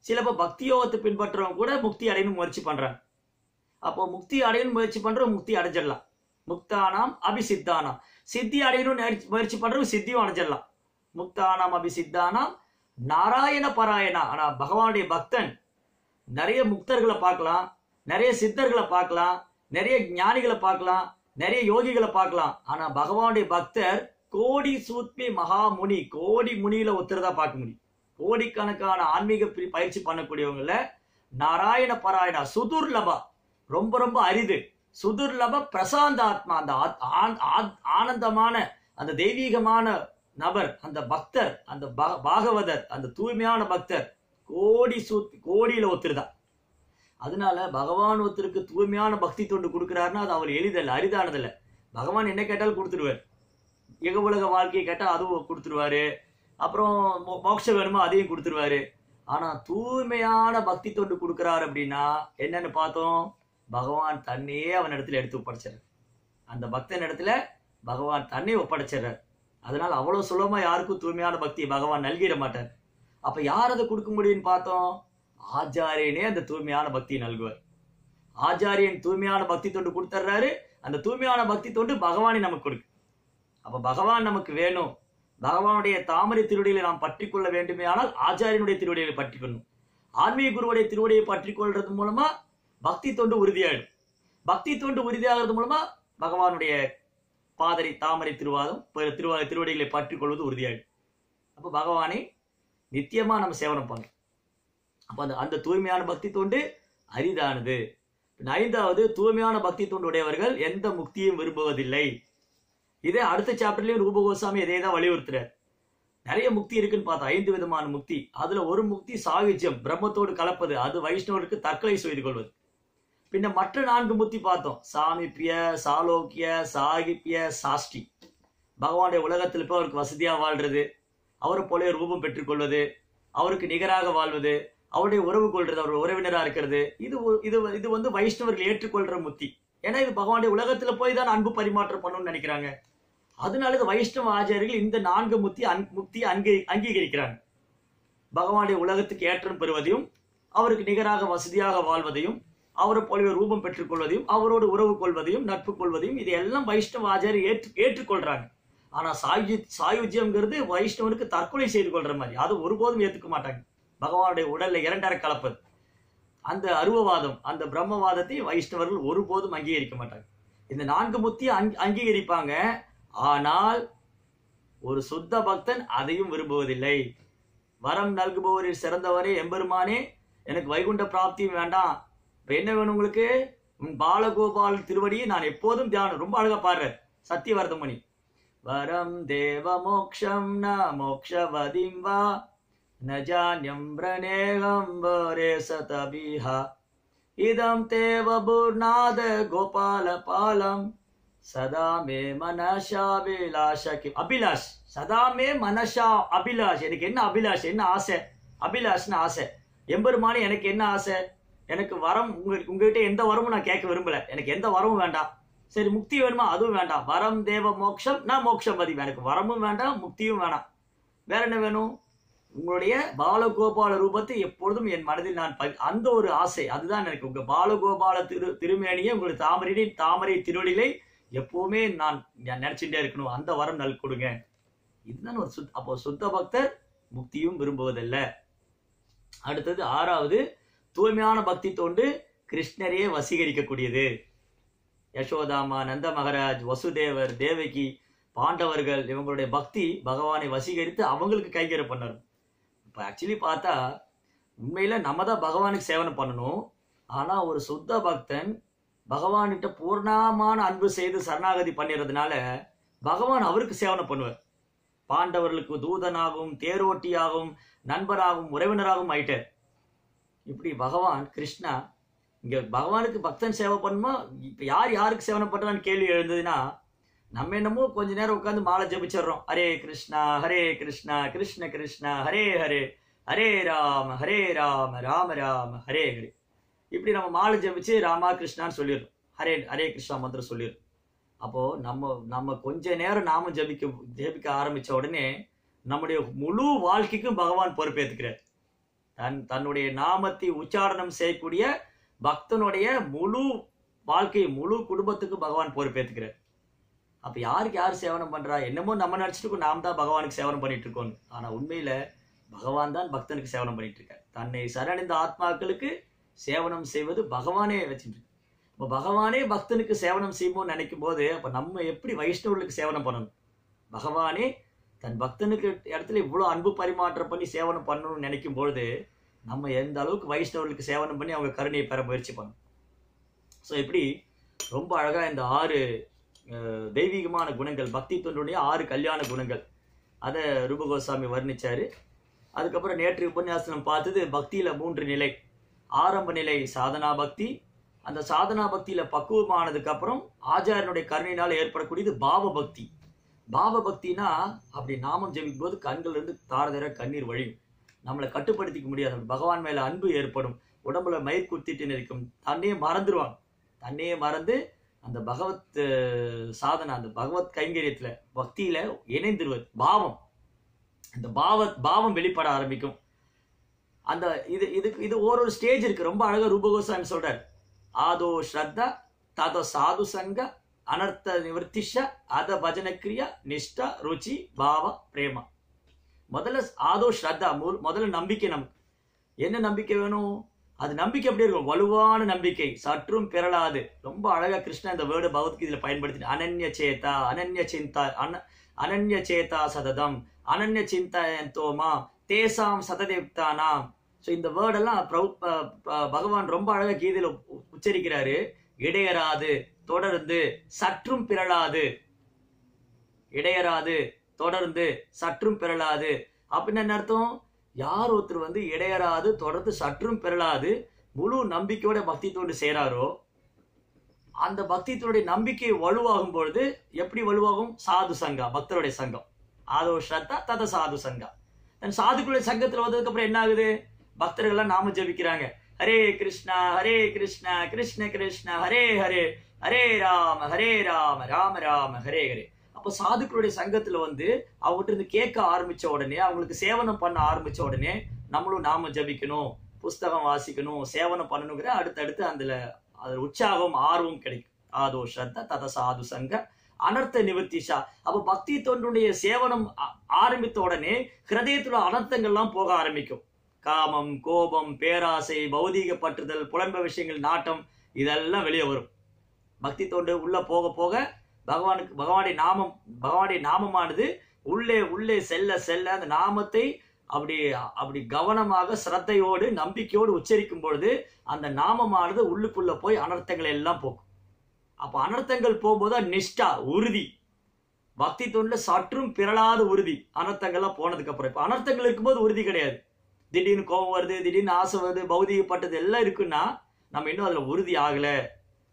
சிலப்போ பக்தி யோகத்தை பின்பற்றுறவங்க கூட முக்தி அடையணும் முயற்சி பண்றாங்க. அப்போ முக்தி அடையணும் முயற்சி பண்ணுறவங்க முக்தி அடைஞ்சிடலாம். முக்தானாம் அபிசித்தானாம். சித்தி அடையணும் முயற்சி பண்ணுறவங்க சித்தியும் அடைஞ்சிடலாம். முக்தானாம் அபிசித்தானாம் நாராயண பராயணா. ஆனா பகவானுடைய பக்தன் நிறைய முக்தர்களை பார்க்கலாம் நிறைய சித்தர்களை பார்க்கலாம் நிறைய ஞானிகளை பார்க்கலாம் நிறைய யோகிகளை பார்க்கலாம். ஆனா பகவானுடைய பக்தர் கோடி சூத்மி மகாமுனி கோடி முனியில ஒருத்தர் பார்க்க முடியும். கோடிக்கணக்கான ஆன்மீக பயிற்சி பண்ணக்கூடியவங்கள நாராயண பாராயணா சுதுர்லபா ரொம்ப ரொம்ப அரிது. சுதுர்லப பிரசாந்த ஆத்மா அந்த ஆத்- ஆனந்தமான அந்த தெய்வீகமான நபர் அந்த பக்தர் அந்த பாகவதர் அந்த தூய்மையான பக்தர் கோடி சூத் ஒருத்தர் ஒத்துருதான் அதனால பகவான் ஒருத்தருக்கு தூய்மையான பக்தி தொண்டு கொடுக்குறாருன்னா அது அவர் எளிதல்ல அரிதானதில்ல. பகவான் என்ன கேட்டாலும் கொடுத்துருவார் எக உலக வாழ்க்கையை கேட்டால் அதுவும் கொடுத்துருவாரு அப்புறம் மோ- மோட்சம் வேணுமோ அதையும் கொடுத்துருவாரு ஆனால் தூய்மையான பக்தி தொண்டு கொடுக்குறாரு அப்படின்னா என்னன்னு பார்த்தோம்? பகவான் தன்னையே அவன் இடத்துல எடுத்து ஒப்படைச்சிடுறார். அந்த பக்தன் இடத்துல பகவான் தன்னை ஒப்படைச்சிடுறார். அதனால் அவ்வளோ சுலபமாக யாருக்கும் தூய்மையான பக்தி பகவான் நல்கிட மாட்டார். அப்போ யார் அதை கொடுக்க முடியும்னு பார்த்தோம்? ஆச்சாரியனே அந்த தூய்மையான பக்தி நல்குவார். ஆச்சாரியன் தூய்மையான பக்தி தொண்டு கொடுத்துட்றாரு அந்த தூய்மையான பக்தி தொண்டு பகவானே நமக்கு கொடுக்கு. அப்போ பகவான் நமக்கு வேணும். பகவானுடைய தாமரை திருவடிகளை நாம் பற்றி கொள்ள வேண்டுமே ஆனால் ஆச்சாரியனுடைய திருவடிகளை பற்றி கொள்ளணும் ஆன்மீக குருவுடைய திருவடியை பற்றி கொள்றது மூலமா பக்தி தொண்டு உறுதியாயிடும். பக்தி தொண்டு உறுதியாகிறது மூலமா பகவானுடைய பாதரை தாமரை திருவாதம் திருவா திருவடிகளை பற்றி கொள்வது உறுதியாயிடும் அப்போ பகவானை நித்தியமா நம்ம சேவனம் பண்ணணும் அப்போ அந்த அந்த தூய்மையான பக்தி தொண்டு அரிதானது. ஐந்தாவது தூய்மையான பக்தி தொண்டுடையவர்கள் எந்த முக்தியும் விரும்புவதில்லை. இதே அடுத்த சாப்டர்லயும் ரூப கோசாமி இதே தான் வலியுறுத்துறார். நிறைய முக்தி இருக்குன்னு பார்த்தா ஐந்து விதமான முக்தி. அதுல ஒரு முக்தி சாகித்யம் பிரம்மத்தோடு கலப்பது. அது வைஷ்ணவருக்கு தற்கொலை செய்து கொள்வது. பின்ன மற்ற நான்கு முத்தி பார்த்தோம். சாமிப்பிய சாலோக்கிய சாகிப்பிய சாஷ்டி. பகவானுடைய உலகத்தில் போய் அவருக்கு வசதியாக வாழ்றது அவரை போல ரூபம் பெற்றுக்கொள்வது அவருக்கு நிகராக வாழ்வது அவருடைய உறவு கொள்றது அவருடைய உறவினராக இருக்கிறது இது இது இது வந்து வைஷ்ணவர்கள் ஏற்றுக்கொள்ற முத்தி. ஏன்னா இது பகவானுடைய உலகத்துல போய் தான் அன்பு பரிமாற்றம் பண்ணணும்னு நினைக்கிறாங்க. அதனால இது வைஷ்ணவ ஆச்சாரியர்கள் இந்த நான்கு முத்தி அன் முக்தியை அங்கீ அங்கீகரிக்கிறாங்க. பகவானுடைய உலகத்துக்கு ஏற்றம் பெறுவதையும் அவருக்கு நிகராக வசதியாக வாழ்வதையும் அவரை போலவே ரூபம் பெற்றுக்கொள்வதையும் அவரோடு உறவு கொள்வதையும் நட்பு கொள்வதையும் இது எல்லாம் வைஷ்ணவ ஆச்சாரியர் ஏற்று ஏற்றுக்கொள்றாங்க. ஆனா சாயுஜி சாயுஜ்யம்ங்கிறது வைஷ்ணவனுக்கு தற்கொலை செய்து கொள்ற மாதிரி. அது ஒருபோதும் ஏத்துக்க மாட்டாங்க. பகவானுடைய உடல்ல இரண்டரை கலப்பது. அந்த அருவவாதம் அந்த பிரம்மவாதத்தை வைஷ்ணவர்கள் ஒருபோதும் அங்கீகரிக்க மாட்டாங்க. இந்த நான்கு முத்தியை அங் அங்கீகரிப்பாங்க. ஆனால் ஒரு சுத்த பக்தன் அதையும் விரும்புவதில்லை. வரம் நல்குபவரில் சிறந்தவரே எம்பெருமானே. எனக்கு வைகுண்ட பிராப்தியும் வேண்டாம். இப்போ என்ன வேணும் உங்களுக்கு? உன் பாலகோபால் திருவடியை நான் எப்போதும் தியானம் ரொம்ப அழகா பாடுறார். சத்தியவர்தமணி. வரம் தேவ மோக்ஷம் ந மோக்ஷவதிம் வா. நஜான்யம் பிரநேகம் வரே சதபீஹா. இதம் தேவ பூர்ணாத கோபால பாலம். சதா மனஷா அபிலாஷா அபிலாஷ். சதாமே மனஷா அபிலாஷ். எனக்கு என்ன அபிலாஷ் என்ன ஆசை? அபிலாஷ்னு ஆசை. எம்பெருமானி எனக்கு என்ன ஆசை? எனக்கு வரம் உங்க உங்ககிட்ட எந்த வரமும் நான் கேட்க விரும்பல. எனக்கு எந்த வரமும் வேண்டாம். சரி முக்தி வேணுமா? அதுவும் வேண்டாம். வரம் தேவ மோக்ஷம் நான் மோக்ஷம் பதிவு எனக்கு வரமும் வேண்டாம் முக்தியும் வேணாம். வேற என்ன வேணும்? உங்களுடைய பாலகோபால ரூபத்தை எப்பொழுதும் என் மனதில் நான் பதி- அந்த ஒரு ஆசை. அதுதான் எனக்கு உங்க பாலகோபால திரு திருமேனியை உங்களுடைய தாமரை தாமரை திருவடிகளை எப்பவுமே நான் நினைச்சுட்டே இருக்கணும். அந்த வரம் நல் கொடுங்க. இதுதான் ஒரு சுத் அப்போ சுத்த பக்தர் முக்தியும் விரும்புவதில்லை. அடுத்தது ஆறாவது தூய்மையான பக்தி தோண்டு கிருஷ்ணரையே வசீகரிக்கக்கூடியது. யசோதாமா நந்த மகராஜ் வசுதேவர் தேவகி பாண்டவர்கள் இவங்களுடைய பக்தி பகவானை வசீகரித்து அவங்களுக்கு கைகரை பண்ணார் இப்போ ஆக்சுவலி பார்த்தா உண்மையில நம்ம தான் பகவானுக்கு சேவனம் பண்ணணும். ஆனால் ஒரு சுத்த பக்தன் பகவான்கிட்ட பூர்ணமான அன்பு செய்து சரணாகதி பண்ணிடுறதுனால பகவான் அவருக்கு சேவனை பண்ணுவார். பாண்டவர்களுக்கு தூதனாகவும் தேரோட்டியாகவும் நண்பராகவும் உறவினராகவும் ஆயிட்டார். இப்படி பகவான் கிருஷ்ணா இங்கே பகவானுக்கு பக்தன் சேவை பண்ணுமோ இப்போ யார் யாருக்கு சேவனை பண்ணுறான்னு கேள்வி எழுந்ததுன்னா நம்ம என்னமோ கொஞ்ச நேரம் உட்காந்து மாலை ஜபிச்சிடுறோம். ஹரே கிருஷ்ணா ஹரே கிருஷ்ணா கிருஷ்ண கிருஷ்ணா ஹரே ஹரே ஹரே ராம ஹரே ராம ராம ராம ஹரே ஹரே. இப்படி நம்ம மாலை ஜபிச்சு ராமா கிருஷ்ணான்னு சொல்லிடுறோம். ஹரே ஹரே கிருஷ்ணா மந்திரம் சொல்லிடுறோம். அப்போது நம்ம நம்ம கொஞ்ச நேரம் நாம ஜபிக்க ஜபிக்க ஆரம்பிச்ச உடனே நம்முடைய முழு வாழ்க்கைக்கும் பகவான் பொறுப்பேற்றுக்கிறார் தன் தன்னுடைய நாமத்தை உச்சாரணம் செய்யக்கூடிய பக்தனுடைய முழு வாழ்க்கை முழு குடும்பத்துக்கு பகவான் பொறுப்பேற்றுக்கிறார் அப்ப யாருக்கு யார் சேவனம் பண்றா? என்னமோ நம்ம நினைச்சிட்டு நாம் தான் பகவானுக்கு சேவனம் பண்ணிட்டு இருக்கோம் ஆனா உண்மையில பகவான் தான் பக்தனுக்கு சேவனம் பண்ணிட்டு இருக்கார் தன்னை சரணடைந்த ஆத்மாக்களுக்கு சேவனம் செய்வது பகவானே வச்சுட்டு இப்போ இப்ப பகவானே பக்தனுக்கு சேவனம் செய்வோம்னு நினைக்கும் போது அப்ப நம்ம எப்படி வைஷ்ணவர்களுக்கு சேவனம் பண்ணணும்? பகவானே தன் பக்தனுக்கு இடத்துல இவ்வளோ அன்பு பரிமாற்றம் பண்ணி சேவனம் பண்ணணும்னு நினைக்கும் பொழுது நம்ம எந்த அளவுக்கு வைஷ்ணவர்களுக்கு சேவனம் பண்ணி அவங்க கருணையை பெற முயற்சி பண்ணணும் ஸோ இப்படி ரொம்ப அழகாக இந்த ஆறு தெய்வீகமான குணங்கள் பக்தி தொண்டுடைய ஆறு கல்யாண குணங்கள் அதை ரூபகோசாமி வர்ணித்தார் அதுக்கப்புறம் நேற்று உபன்யாசனம் பார்த்தது பக்தியில் மூன்று நிலை. ஆரம்ப நிலை சாதனா பக்தி அந்த சாதனா பக்தியில் பக்குவமானதுக்கப்புறம் ஆச்சாரியனுடைய கருணையினால் ஏற்படக்கூடியது பாவ பக்தி. பாவபக்தினா அப்படி நாமம் ஜெபிக்கும் போது கண்கள் இருந்து தாரதர கண்ணீர் வழியும். நம்மளை கட்டுப்படுத்திக்க முடியாது. பகவான் மேல அன்பு ஏற்படும். உடம்புல மயிர் குத்திட்டு நிற்கும். தன்னையே மறந்துடுவாங்க தன்னையே மறந்து அந்த பகவத் சாதனை அந்த பகவத் கைங்கரியத்துல பக்தியில இணைந்துருவது. பாவம். அந்த பாவ பாவம் வெளிப்பட ஆரம்பிக்கும். அந்த இது இதுக்கு இது ஒரு ஒரு ஸ்டேஜ் இருக்கு. ரொம்ப அழகா ரூபகோசாமி சொல்றாரு. ஆதோ ஸ்ரத்தா ததோ சாது சங்க அனர்த்த நிவர்த்திஷ அத பஜனக்கிரியா நிஷ்டா ருச்சி பாவ பிரேமா. முதல்ல ஆதோ ஸ்ரத்தா மு- முதல்ல நம்பிக்கை நமக்கு. என்ன நம்பிக்கை வேணும்? அது நம்பிக்கை எப்படி இருக்கும். வலுவான நம்பிக்கை. சற்றும் பிறளாது ரொம்ப அழகா கிருஷ்ணா இந்த வேர்டு பகவத்கீதையில பயன்படுத்தி அனன்ய சேதா அனன்ய சிந்தா அன அனன்ய சேதா சததம் அனன்ய சிந்தா தேசாம் சததேப்தானாம் ஸோ இந்த வேர்டெல்லாம் பிரபு பகவான் ரொம்ப அழகா கீதையில உச்சரிக்கிறாரு. இடையராது. தொடர்ந்து சற்றும் பிறளாது இடையராது தொடர்ந்து சற்றும் பிறளாது அப்படின்னு என்ன அர்த்தம்? யார் ஒருத்தர் வந்து இடையராது தொடர்ந்து சற்றும் பிறளாது முழு நம்பிக்கையோட பக்தித்தோடு சேராரோ அந்த பக்தித்தினுடைய நம்பிக்கை வலுவாகும் பொழுது எப்படி வலுவாகும்? சாது சங்கா பக்தருடைய சங்கம். ஆதோ ஸ்ரத்தா தத சாது சங்கா. தன் சாதுக்களுடைய சங்கத்துல வந்ததுக்கு அப்புறம் என்ன ஆகுது? பக்தர்கள் எல்லாம் நாம ஜெபிக்கிறாங்க. ஹரே கிருஷ்ணா ஹரே கிருஷ்ணா கிருஷ்ண கிருஷ்ணா ஹரே ஹரே. ஹரே ராம ஹரே ராம ராம ராம ஹரே ஹரே. அப்போ சாதுக்களுடைய சங்கத்துல வந்து அவங்ககிட்ட இருந்து கேட்க ஆரம்பிச்ச உடனே அவங்களுக்கு சேவனம் பண்ண ஆரம்பிச்ச உடனே நம்மளும் நாம ஜபிக்கணும் புஸ்தகம் வாசிக்கணும் சேவனம் பண்ணணுங்கிற அடுத்தடுத்து அதுல அதில் உற்சாகம் ஆர்வம் கிடைக்கும். ஆதோ ஸ்ரத்த தத சாது சங்க அனர்த்த நிவர்த்திஷா அப்போ பக்தி தொண்டுடைய சேவனம் ஆ- ஆரம்பித்த உடனே ஹிருதயத்துல அனர்த்தங்கள்லாம் போக ஆரம்பிக்கும். காமம் கோபம் பேராசை பௌதீக பற்றுதல் புலம்ப விஷயங்கள் நாட்டம் இதெல்லாம் வெளியே வரும். பக்தி தொண்டு உள்ளே போக போக பகவானுக்கு பகவானுடைய நாமம் பகவானுடைய நாமமானது உள்ளே உள்ளே செல்ல செல்ல அந்த நாமத்தை அப்படி அப்படி கவனமாக சிரத்தையோடு நம்பிக்கையோடு உச்சரிக்கும் பொழுது அந்த நாமமானது உள்ளுக்குள்ளே போய் அனர்த்தங்களை எல்லாம் போக்கும் அப்போ அனர்த்தங்கள் போகும்போது நிஷ்டா உறுதி. பக்தி தொண்டு சற்றும் பிறளாத உறுதி. அனர்த்தங்கள்லாம் போனதுக்கு அப்புறம். அனர்த்தங்கள் இருக்கும்போது உறுதி கிடையாது. திடீர்னு கோபம் வருது திடீர்னு ஆசை வருது பௌதிகப்பட்டது எல்லாம் இருக்குன்னா நம்ம இன்னும் அதில் உறுதி ஆகலை.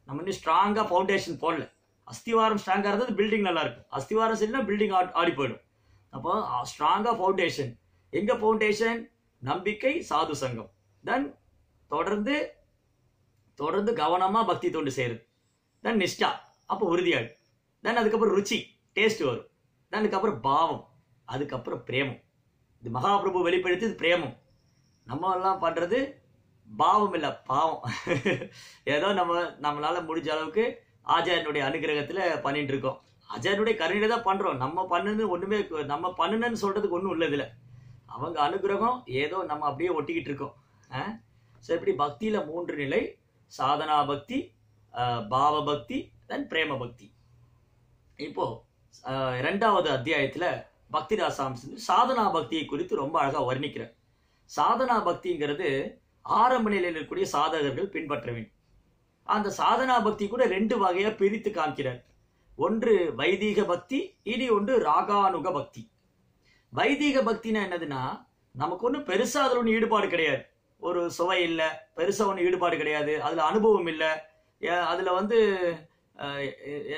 நம்ம இன்னும் ஸ்ட்ராங்காக ஃபவுண்டேஷன் போடல. அஸ்திவாரம் ஸ்ட்ராங்காக இருந்தது பில்டிங் நல்லா இருக்கும் அஸ்திவாரம் சரியில்லை பில்டிங் ஆடி போயிடும். அப்போ ஸ்ட்ராங்காக ஃபவுண்டேஷன் எங்கள் ஃபவுண்டேஷன் நம்பிக்கை சாது சங்கம். தென் தொடர்ந்து தொடர்ந்து கவனமாக பக்தி தொண்டு செய்கிறது தென் நிஷ்டா. அப்போ உறுதியாகும் தென் அதுக்கப்புறம் ருச்சி டேஸ்ட் வரும். தென் அதுக்கப்புறம் பாவம். அதுக்கப்புறம் பிரேமம். இது மகாபிரபு வெளிப்படுத்தி இது பிரேமம். நம்ம எல்லாம் பண்ணுறது பாவம் இல்லை பாவம். ஏதோ நம்ம நம்மளால் முடிஞ்ச அளவுக்கு ஆச்சாரியனுடைய அனுகிரகத்தில் பண்ணிட்டு இருக்கோம். ஆச்சாரியனுடைய கருணையில தான் பண்ணுறோம் நம்ம பண்ணுன்னு ஒன்றுமே நம்ம பண்ணுனன்னு சொல்கிறதுக்கு ஒன்றும் இல்லை அவங்க அனுகிரகம் ஏதோ நம்ம அப்படியே ஒட்டிக்கிட்டு இருக்கோம். ஸோ இப்படி பக்தியில் மூன்று நிலை. சாதனா பக்தி பாவ பக்தி தென் பிரேம பக்தி. இப்போ ரெண்டாவது அத்தியாயத்தில் அத்தியாயத்துல பக்தி சாதனா பக்தியை குறித்து ரொம்ப அழகாக வர்ணிக்கிறார். சாதனா பக்திங்கிறது ஆரம்ப நிலையில் இருக்கக்கூடிய சாதகர்கள் பின்பற்ற வேண்டும் அந்த சாதனா பக்தி கூட ரெண்டு வகையாக பிரித்து காமிக்கிறார் ஒன்று வைதீக பக்தி இனி ஒன்று ராகானுக பக்தி. வைதீக பக்தினா என்னதுன்னா நமக்கு ஒன்றும் பெருசாக அதில் ஒன்றும் ஈடுபாடு கிடையாது. ஒரு சுவை இல்லை பெருசாக ஒன்றும் ஈடுபாடு கிடையாது. அதில் அனுபவம் இல்லை. அதில் வந்து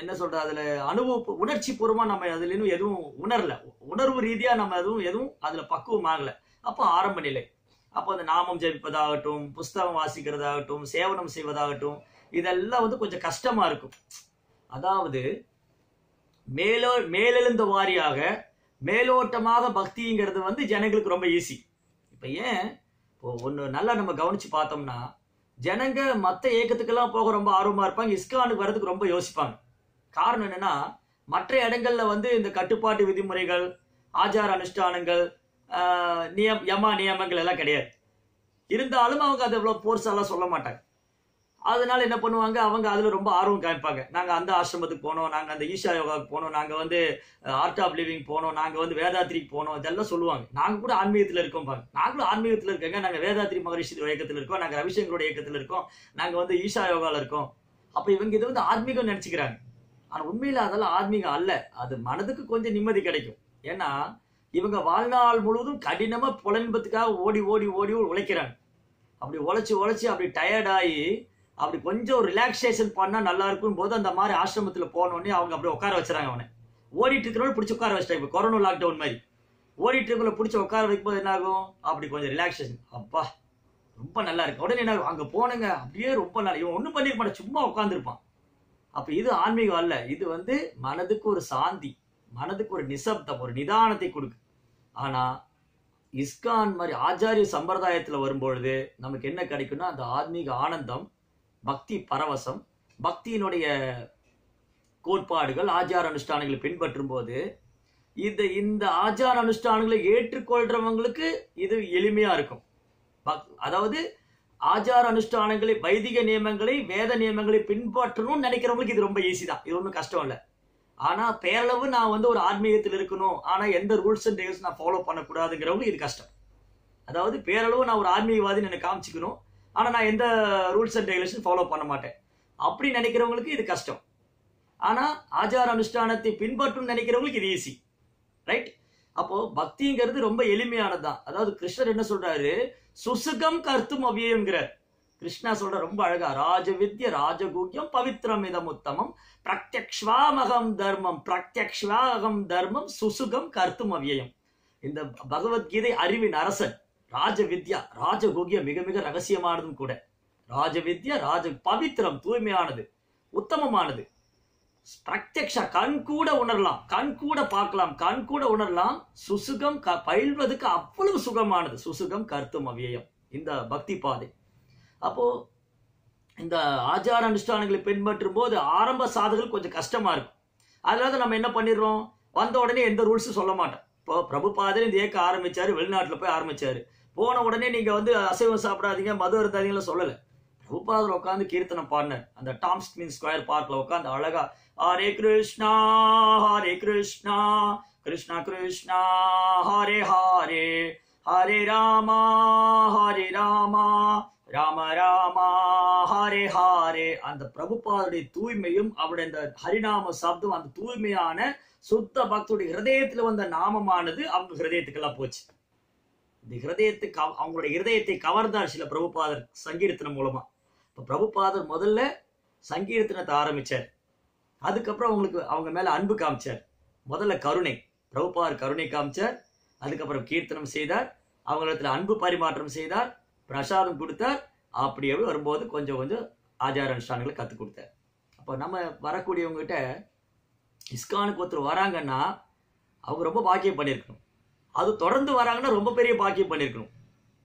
என்ன சொல்ற அதில் அனுபவ உணர்ச்சி பூர்வமாக நம்ம அதில் இன்னும் எதுவும் உணரல. உணர்வு ரீதியாக நம்ம எதுவும் எதுவும் அதில் பக்குவம் ஆகலை. அப்போ ஆரம்ப நிலை. அப்போ அந்த நாமம் ஜபிப்பதாகட்டும் புஸ்தகம் வாசிக்கிறதாகட்டும் சேவனம் செய்வதாகட்டும் இதெல்லாம் வந்து கொஞ்சம் கஷ்டமா இருக்கும். அதாவது மேலோ மேலெழுந்த வாரியாக மேலோட்டமாக பக்திங்கிறது வந்து ஜனங்களுக்கு ரொம்ப ஈஸி இப்போ ஏன்? இப்போ ஒன்று நல்லா நம்ம கவனிச்சு பார்த்தோம்னா ஜனங்க மற்ற இயக்கத்துக்கெல்லாம் போக ரொம்ப ஆர்வமாக இருப்பாங்க இஸ்கானுக்கு வர்றதுக்கு ரொம்ப யோசிப்பாங்க. காரணம் என்னன்னா மற்ற இடங்கள்ல வந்து இந்த கட்டுப்பாட்டு விதிமுறைகள் ஆச்சார அனுஷ்டானங்கள் நியம் யமா நியமங்கள் எல்லாம் கிடையாது. இருந்தாலும் அவங்க அது எவ்வளோ போர்ஸெல்லாம் சொல்ல மாட்டாங்க. அதனால என்ன பண்ணுவாங்க? அவங்க அதில் ரொம்ப ஆர்வம் காமிப்பாங்க. நாங்கள் அந்த ஆசிரமத்துக்கு போனோம் நாங்கள் அந்த ஈஷா யோகாவுக்கு போனோம் நாங்கள் வந்து ஆர்ட் ஆஃப் லிவிங் போனோம் நாங்கள் வந்து வேதாத்திரிக்கு போனோம் இதெல்லாம் சொல்லுவாங்க. நாங்கள் கூட ஆன்மீகத்தில் இருக்கோம் பாருங்க. நாங்களும் ஆன்மீகத்தில் இருக்கங்க. நாங்கள் வேதாத்திரி மகரிஷி இயக்கத்தில் இருக்கோம் நாங்கள் ரவிசங்கரோட இயக்கத்தில் இருக்கோம் நாங்கள் வந்து ஈஷா யோகாவில் இருக்கோம். அப்போ இவங்க இதை வந்து ஆன்மீகம் நினச்சிக்கிறாங்க. ஆனால் உண்மையில அதெல்லாம் ஆன்மீகம் அல்ல. அது மனதுக்கு கொஞ்சம் நிம்மதி கிடைக்கும். ஏன்னா இவங்க வாழ்நாள் முழுவதும் கடினமாக புலன்பத்துக்காக ஓடி ஓடி ஓடி உழைக்கிறாங்க. அப்படி உழைச்சி உழைச்சி அப்படி டயர்ட் ஆகி அப்படி கொஞ்சம் ரிலாக்ஸேஷன் பண்ணால் நல்லா இருக்கும் போது அந்த மாதிரி ஆசிரமத்தில் போனோடனே அவங்க அப்படி உட்கார வச்சுறாங்க அவனை. ஓடிட்டு இருக்கிறவங்க பிடிச்சி உட்கார வச்சிட்டாங்க. இப்போ கொரோனா லாக்டவுன் மாதிரி. ஓடிட்டு இருக்கிற பிடிச்சி உட்கார வைக்கும்போது என்ன ஆகும்? அப்படி கொஞ்சம் ரிலாக்ஸேஷன் அப்பா ரொம்ப நல்லா இருக்கு. உடனே என்ன ஆகும்? அங்க போனங்க. அப்படியே ரொம்ப நல்லா. இவன் ஒன்றும் பண்ணிருக்க மாட்டான். சும்மா உட்காந்துருப்பான் அப்போ இது ஆன்மீகம் அல்ல. இது வந்து மனதுக்கு ஒரு சாந்தி மனதுக்கு ஒரு நிசப்தம் ஒரு நிதானத்தை கொடுக்கு. ஆனால் இஸ்கான் மாதிரி ஆச்சாரிய சம்பிரதாயத்தில் வரும்பொழுது நமக்கு என்ன கிடைக்கும்னா அந்த ஆன்மீக ஆனந்தம் பக்தி பரவசம் பக்தியினுடைய கோட்பாடுகள் ஆச்சார அனுஷ்டானங்களை பின்பற்றும் போது இந்த இந்த ஆச்சார அனுஷ்டானங்களை ஏற்றுக்கொள்றவங்களுக்கு இது எளிமையா இருக்கும். பக்- அதாவது ஆச்சார அனுஷ்டானங்களை வைதிக நியமங்களை வேத நியமங்களை பின்பற்றணும்னு நினைக்கிறவங்களுக்கு இது ரொம்ப ஈஸி தான். இது ஒன்றும் கஷ்டம் இல்லை. ஆனா பேரளவு நான் வந்து ஒரு ஆன்மீகத்தில் இருக்கணும். ஆனா எந்த ரூல்ஸ் அண்ட் ரெகுலேஷன் நான் ஃபாலோ பண்ணக்கூடாதுங்கிறவங்க இது கஷ்டம். அதாவது பேரளவு நான் ஒரு ஆன்மீகவாதின்னு எனக்கு காமிச்சிக்கணும். ஆனா நான் எந்த ரூல்ஸ் அண்ட் ரெகுலேஷன் ஃபாலோ பண்ண மாட்டேன். அப்படி நினைக்கிறவங்களுக்கு இது கஷ்டம். ஆனா ஆச்சார அனுஷ்டானத்தை பின்பற்றும் நினைக்கிறவங்களுக்கு இது ஈஸி ரைட் அப்போ பக்திங்கிறது ரொம்ப எளிமையானது தான் அதாவது கிருஷ்ணர் என்ன சொல்றாரு? சுசுகம் கர்த்தும் அவ்வியங்கிறார் கிருஷ்ணா சொல்ற ரொம்ப அழகா ராஜவித்ய ராஜகூக்கியம் பவித்ரம் இதம் உத்தமம் பிரத்யக்ஷ்வாமகம் தர்மம் பிரத்யக்ஷ்வாகம் தர்மம் சுசுகம் கர்த்தும் அவ்வியம் இந்த பகவத்கீதை அறிவின் அரசன் ராஜவித்யா ராஜகூக்கியம் மிக மிக ரகசியமானதும் கூட. ராஜவித்யா ராஜ பவித்திரம் தூய்மையானது உத்தமமானது. பிரத்யக்ஷா கண் கூட உணரலாம் கண் கூட பார்க்கலாம் கண் கூட உணரலாம் சுசுகம் க- பயில்வதுக்கு அவ்வளவு சுகமானது சுசுகம் கருத்தும் அவ்வியம் இந்த பக்தி பாதை. அப்போ இந்த ஆச்சார அனுஷ்டானங்களை பின்பற்றும் போது ஆரம்ப சாதகர்கள் கொஞ்சம் கஷ்டமா இருக்கும். அதனால நம்ம என்ன பண்ணிடுறோம்? வந்த உடனே எந்த ரூல்ஸும் சொல்ல மாட்டோம். இப்போ பிரபுபாதர் இந்த இயக்க ஆரம்பிச்சாரு வெளிநாட்டில் போய் ஆரம்பிச்சாரு. போன உடனே நீங்க வந்து அசைவம் சாப்பிடாதீங்க மது அருந்தாதீங்கன்னு சொல்லலை. பிரபுபாதர் உட்காந்து கீர்த்தனம் பாடினார். அந்த டாம் ஸ்மின் ஸ்கொயர் பார்க்ல உட்காந்து அழகா ஹரே கிருஷ்ணா ஹரே கிருஷ்ணா கிருஷ்ணா கிருஷ்ணா ஹரே ஹரே ஹரே ராமா ஹரே ராமா ராம ராமா ஹரே ஹாரே. அந்த பிரபுபாதுடைய தூய்மையும் அவருடைய அந்த ஹரிநாம சப்தம் அந்த தூய்மையான சுத்த பக்தருடைய ஹிரதயத்துல வந்த நாமமானது அவங்க ஹிருதயத்துக்கெல்லாம் போச்சு. இந்த ஹிரதயத்துக்கு அவங்களுடைய ஹிருதயத்தை கவர்ந்தார் சில பிரபுபாதர் சங்கீர்த்தனம் மூலமா. இப்ப பிரபுபாதர் முதல்ல சங்கீர்த்தனத்தை ஆரம்பிச்சார். அதுக்கப்புறம் அவங்களுக்கு அவங்க மேல அன்பு காமிச்சார். முதல்ல கருணை. பிரபுபாதர் கருணை காமிச்சார். அதுக்கப்புறம் கீர்த்தனம் செய்தார். அவங்களிடத்துல அன்பு பரிமாற்றம் செய்தார். பிரசாதம் கொடுத்தார். அப்படியே வரும்போது கொஞ்சம் கொஞ்சம் ஆச்சார அனுஷ்டானங்களை கற்றுக் கொடுத்தார். அப்போ நம்ம வரக்கூடியவங்ககிட்ட இஸ்கானுக்கு ஒருத்தர் வராங்கன்னா அவங்க ரொம்ப பாக்கியம் பண்ணியிருக்கணும். அது தொடர்ந்து வராங்கன்னா ரொம்ப பெரிய பாக்கியம் பண்ணியிருக்கணும்.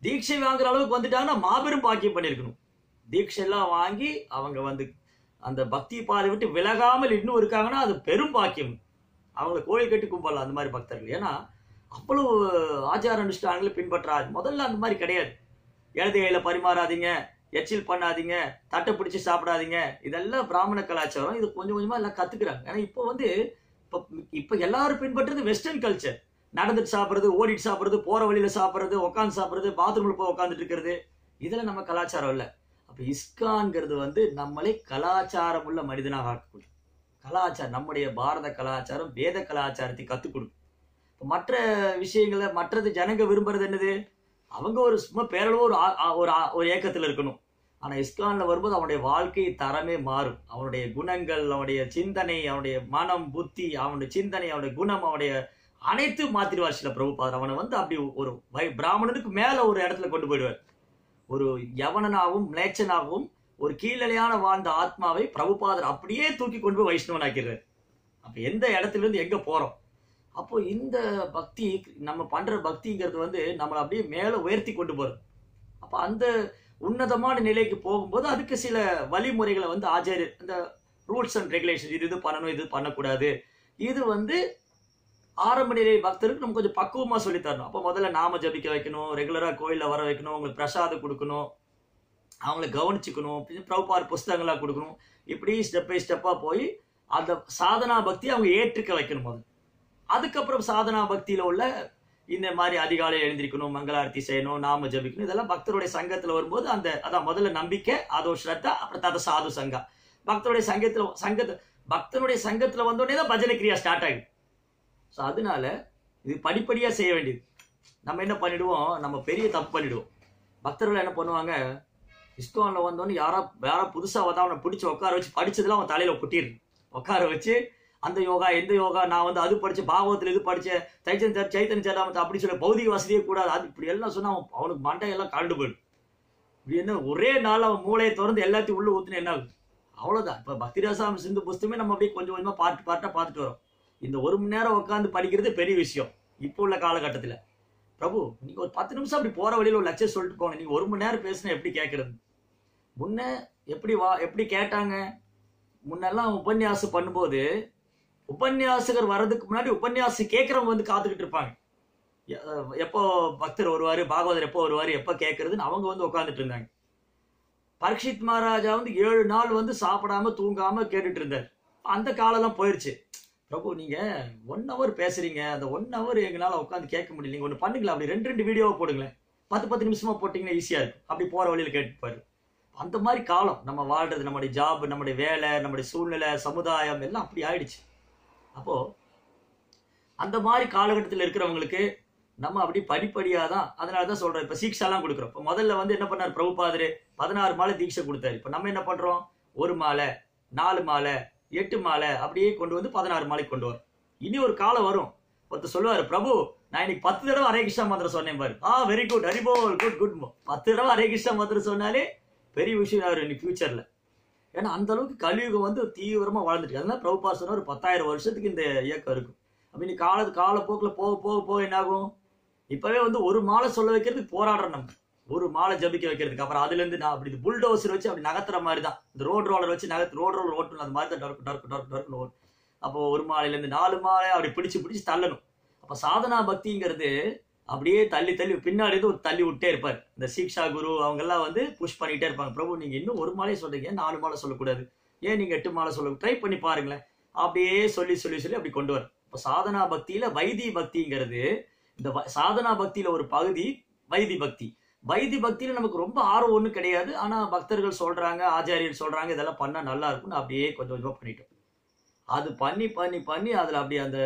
தீட்சை வாங்குற அளவுக்கு வந்துட்டாங்கன்னா மாபெரும் பாக்கியம் பண்ணியிருக்கணும். தீட்சையெல்லாம் வாங்கி அவங்க வந்து அந்த பக்தி பாதை விட்டு விலகாமல் இன்னும் இருக்காங்கன்னா அது பெரும் பாக்கியம். அவங்கள கோயில் கட்டி கும்பலாம் அந்த மாதிரி பக்தர்கள். ஏன்னா அவ்வளவு ஆச்சார அனுஷ்டானங்களை பின்பற்றாது. முதல்ல அந்த மாதிரி கிடையாது. இடது கையில பரிமாறாதீங்க எச்சில் பண்ணாதீங்க தட்டை பிடிச்சி சாப்பிடாதீங்க. இதெல்லாம் பிராமண கலாச்சாரம். இது கொஞ்சம் கொஞ்சமாக எல்லாம் கற்றுக்குறாங்க ஏன்னா இப்போ வந்து இப்போ இப்போ எல்லாரும் பின்பற்றுறது வெஸ்டர்ன் கல்ச்சர் நடந்துட்டு சாப்பிட்றது ஓடிட்டு சாப்பிட்றது போகிற வழியில சாப்பிட்றது உட்காந்து சாப்பிட்றது பாத்ரூமில் போய் உட்காந்துட்டு இருக்கிறது. இதெல்லாம் நம்ம கலாச்சாரம் இல்லை. அப்போ இஸ்கான்ங்கிறது வந்து நம்மளே கலாச்சாரம் உள்ள மனிதனாக ஆக்கக்கூடும். கலாச்சாரம் நம்முடைய பாரத கலாச்சாரம் வேத கலாச்சாரத்தை கற்றுக் கொடுக்கும். மற்ற விஷயங்களை மற்றது ஜனங்க விரும்புறது என்னது? அவங்க ஒரு சும்மா பேரளவு ஒரு ஒரு ஒரு ஏக்கத்தில் இருக்கணும். ஆனால் இஸ்கானில் வரும்போது அவனுடைய வாழ்க்கை தரமே மாறும். அவனுடைய குணங்கள் அவனுடைய சிந்தனை அவனுடைய மனம் புத்தி அவனுடைய சிந்தனை அவனுடைய குணம் அவனுடைய அனைத்து மாத்திடுவார் சில பிரபுபாதர் அவனை வந்து அப்படி ஒரு வை பிராமணனுக்கு மேலே ஒரு இடத்துல கொண்டு போயிடுவார். ஒரு யவனனாகவும் மிளேச்சனாகவும் ஒரு கீழலையான வாழ்ந்த ஆத்மாவை பிரபுபாதர் அப்படியே தூக்கி கொண்டு போய் வைஷ்ணவன் ஆக்கிறார் அப்போ எந்த இடத்துல இருந்து எங்கே போகிறோம் அப்போ இந்த பக்தி நம்ம பண்ற பக்திங்கிறது வந்து நம்மளை அப்படியே மேலே உயர்த்தி கொண்டு போறது. அப்ப அந்த உன்னதமான நிலைக்கு போகும்போது அதுக்கு சில வழிமுறைகளை வந்து ஆச்சாரியர் இந்த ரூல்ஸ் அண்ட் ரெகுலேஷன் இது இது பண்ணணும் இது பண்ணக்கூடாது. இது வந்து ஆரம்ப நிலை பக்தருக்கு நம்ம கொஞ்சம் பக்குவமாக சொல்லித்தரணும். அப்போ முதல்ல நாம ஜபிக்க வைக்கணும் ரெகுலராக கோயிலில் வர வைக்கணும் அவங்களுக்கு பிரசாதம் கொடுக்கணும் அவங்கள கவனிச்சுக்கணும் பிரபுபார் புஸ்தகங்களாக கொடுக்கணும். இப்படி ஸ்டெப் பை ஸ்டெப்பாக போய் அந்த சாதனா பக்தி அவங்க ஏற்றுக்க வைக்கணும் முதல்ல. அதுக்கப்புறம் சாதனா பக்தியில் உள்ள இந்த மாதிரி அதிகாலையில் எழுந்திருக்கணும் மங்களாரத்தி செய்யணும் நாம ஜபிக்கணும். இதெல்லாம் பக்தருடைய சங்கத்தில் வரும்போது அந்த அதான் முதல்ல நம்பிக்கை அதோ ஸ்ரத்தா அப்புறம் தத சாது சங்கா. பக்தருடைய சங்கத்தில் சங்கத்து பக்தனுடைய சங்கத்தில் வந்தோடனே தான் பஜனை கிரியா ஸ்டார்ட் ஆகுது. ஸோ அதனால இது படிப்படியாக செய்ய வேண்டியது. நம்ம என்ன பண்ணிடுவோம்? நம்ம பெரிய தப்பு பண்ணிடுவோம். பக்தர்கள் என்ன பண்ணுவாங்க? இஸ்கான்ல வந்தோன்னு யாரா யாரா புதுசாக வந்தா அவனை பிடிச்சி உட்கார வச்சு படிச்சதுலாம் அவன் தலையில் கொட்டிடு உட்கார வச்சு அந்த யோகா எந்த யோகா? நான் வந்து அது படித்தேன் பாகவத்தில் இது படித்தேன் சைத்தன் சார் சைத்தன் சேதாமத்தை அப்படி சொல்ல பௌதிக வசதியே கூடாது. அது இப்படி எல்லாம் சொன்னால் அவன் அவனுக்கு மண்டையெல்லாம் கலண்டு போயிடும். இப்படி என்ன ஒரே நாள் அவன் மூளையை திறந்து எல்லாத்தையும் உள்ளே ஊத்துன என்ன ஆகுது அவ்வளவுதான். இப்போ பக்திராசாமி சிந்து புஸ்தமே நம்ம அப்படியே கொஞ்சம் கொஞ்சமாக பார்த்து பார்ட்டா பார்த்துட்டு வரோம். இந்த ஒரு மணி நேரம் உட்காந்து படிக்கிறது பெரிய விஷயம். இப்போ உள்ள காலகட்டத்தில். பிரபு நீங்கள் ஒரு பத்து நிமிஷம் அப்படி போகிற வழியில் ஒரு லட்சம் சொல்லிட்டு போங்க. நீங்கள் ஒரு மணி நேரம் பேசினா எப்படி கேட்குறது முன்ன எப்படி வா எப்படி கேட்டாங்க? முன்னெல்லாம் உபன்யாசம் பண்ணும்போது உபன்யாசகர் வர்றதுக்கு முன்னாடி உபன்யாசி கேட்கறவங்க வந்து காத்துக்கிட்டு இருப்பாங்க. எப்போ பக்தர் வருவாரு பாகவதர் எப்போ வருவாரு எப்போ கேட்கறதுன்னு அவங்க வந்து உட்காந்துட்டு இருந்தாங்க. பரீட்சித் மகாராஜா வந்து ஏழு நாள் வந்து சாப்பிடாம தூங்காம கேட்டுட்டு இருந்தார். அந்த காலம்லாம் போயிடுச்சு பிரபு நீங்க ஒன் ஹவர் பேசுறீங்க. அந்த ஒன் ஹவர் எங்களால் உட்காந்து கேட்க முடியல. நீங்க ஒன்று பண்ணுங்களேன். அப்படி ரெண்டு ரெண்டு வீடியோவை போடுங்களேன். பத்து பத்து நிமிஷமா போட்டிங்கன்னா ஈஸியா இருக்கும். அப்படி போற வழியில் கேட்டுப்பாரு அந்த மாதிரி காலம். நம்ம வாழ்றது நம்முடைய ஜாப் நம்முடைய வேலை நம்முடைய சூழ்நிலை சமுதாயம் எல்லாம் அப்படி ஆயிடுச்சு. அப்போ அந்த மாதிரி காலகட்டத்தில் இருக்கிறவங்களுக்கு நம்ம அப்படி படிப்படியாக தான் அதனால தான் சொல்கிறோம் இப்போ சீக்ஷாலாம் கொடுக்குறோம். இப்போ முதல்ல வந்து என்ன பண்ணார்? பிரபுபாதரு பதினாறு மாலை தீட்சை கொடுத்தாரு. இப்போ நம்ம என்ன பண்ணுறோம் ஒரு மாலை நாலு மாலை எட்டு மாலை அப்படியே கொண்டு வந்து பதினாறு மாலை கொண்டு வரும். இனி ஒரு காலம் வரும். ஒருத்தர் சொல்லுவார் பிரபு நான் இன்னைக்கு பத்து தடவை ஹரே கிருஷ்ணா மந்திரம் சொன்னேன் பாரு. ஆ very good Haribol good good பத்து தடவை ஹரே கிருஷ்ணா மந்திரம் சொன்னாலே பெரிய விஷயம் அவர் இன்னைக்கு ஃபியூச்சரில் ஏன்னா அந்த அளவுக்கு கலியுகம் வந்து தீவிரமா வளர்ந்துட்டு அதனால பிரபுபா சொன்ன ஒரு பத்தாயிரம் வருஷத்துக்கு இந்த இயக்கம் இருக்கும். அப்படி நீ கால காலப்போக்கில் போக போக போக என்னாகும்? இப்போவே இப்பவே வந்து ஒரு மாலை சொல்ல வைக்கிறதுக்கு போராடுறோம் நம்ம. ஒரு மாலை ஜபிக்க வைக்கிறதுக்கு. அப்புறம் அதுல இருந்து நான் அப்படி புல்டோசர் வச்சு அப்படி நகர்த்துற மாதிரி தான் இந்த ரோட் ரோலர் வச்சு நகர்த்து ரோட் ரோலர் ஓட்டணும். அந்த மாதிரி தான் டர்க்கு டர்க்கு டர்க்கு டர்க்குன்னு ஓடும் அப்போ ஒரு மாலையில இருந்து நாலு மாலை அப்படி பிடிச்சு பிடிச்சு தள்ளணும். அப்ப சாதனா பக்திங்கிறது அப்படியே தள்ளி தள்ளி பின்னாடி இருந்து ஒரு தள்ளி விட்டே இருப்பார். இந்த சீக்ஷா குரு அவங்கெல்லாம் வந்து புஷ் பண்ணிட்டே இருப்பாங்க. பிரபு நீங்க இன்னும் ஒரு மாலை சொல்றீங்க ஏன் நாலு மாலை சொல்லக்கூடாது. ஏன் நீங்க எட்டு மாலை சொல்ல ட்ரை பண்ணி பாருங்களேன். அப்படியே சொல்லி சொல்லி சொல்லி அப்படி கொண்டு வரும். இப்போ சாதனா பக்தியில வைதி பக்திங்கிறது இந்த வ- சாதனா பக்தியில ஒரு பகுதி வைதி பக்தி. வைதி பக்தியில நமக்கு ரொம்ப ஆர்வம் ஒன்றும் கிடையாது. ஆனா பக்தர்கள் சொல்றாங்க ஆச்சாரியர் சொல்றாங்க இதெல்லாம் பண்ணா நல்லா இருக்கும்னு அப்படியே கொஞ்சம் கொஞ்சமாக பண்ணிட்டோம். அது பண்ணி பண்ணி பண்ணி அதுல அப்படி அந்த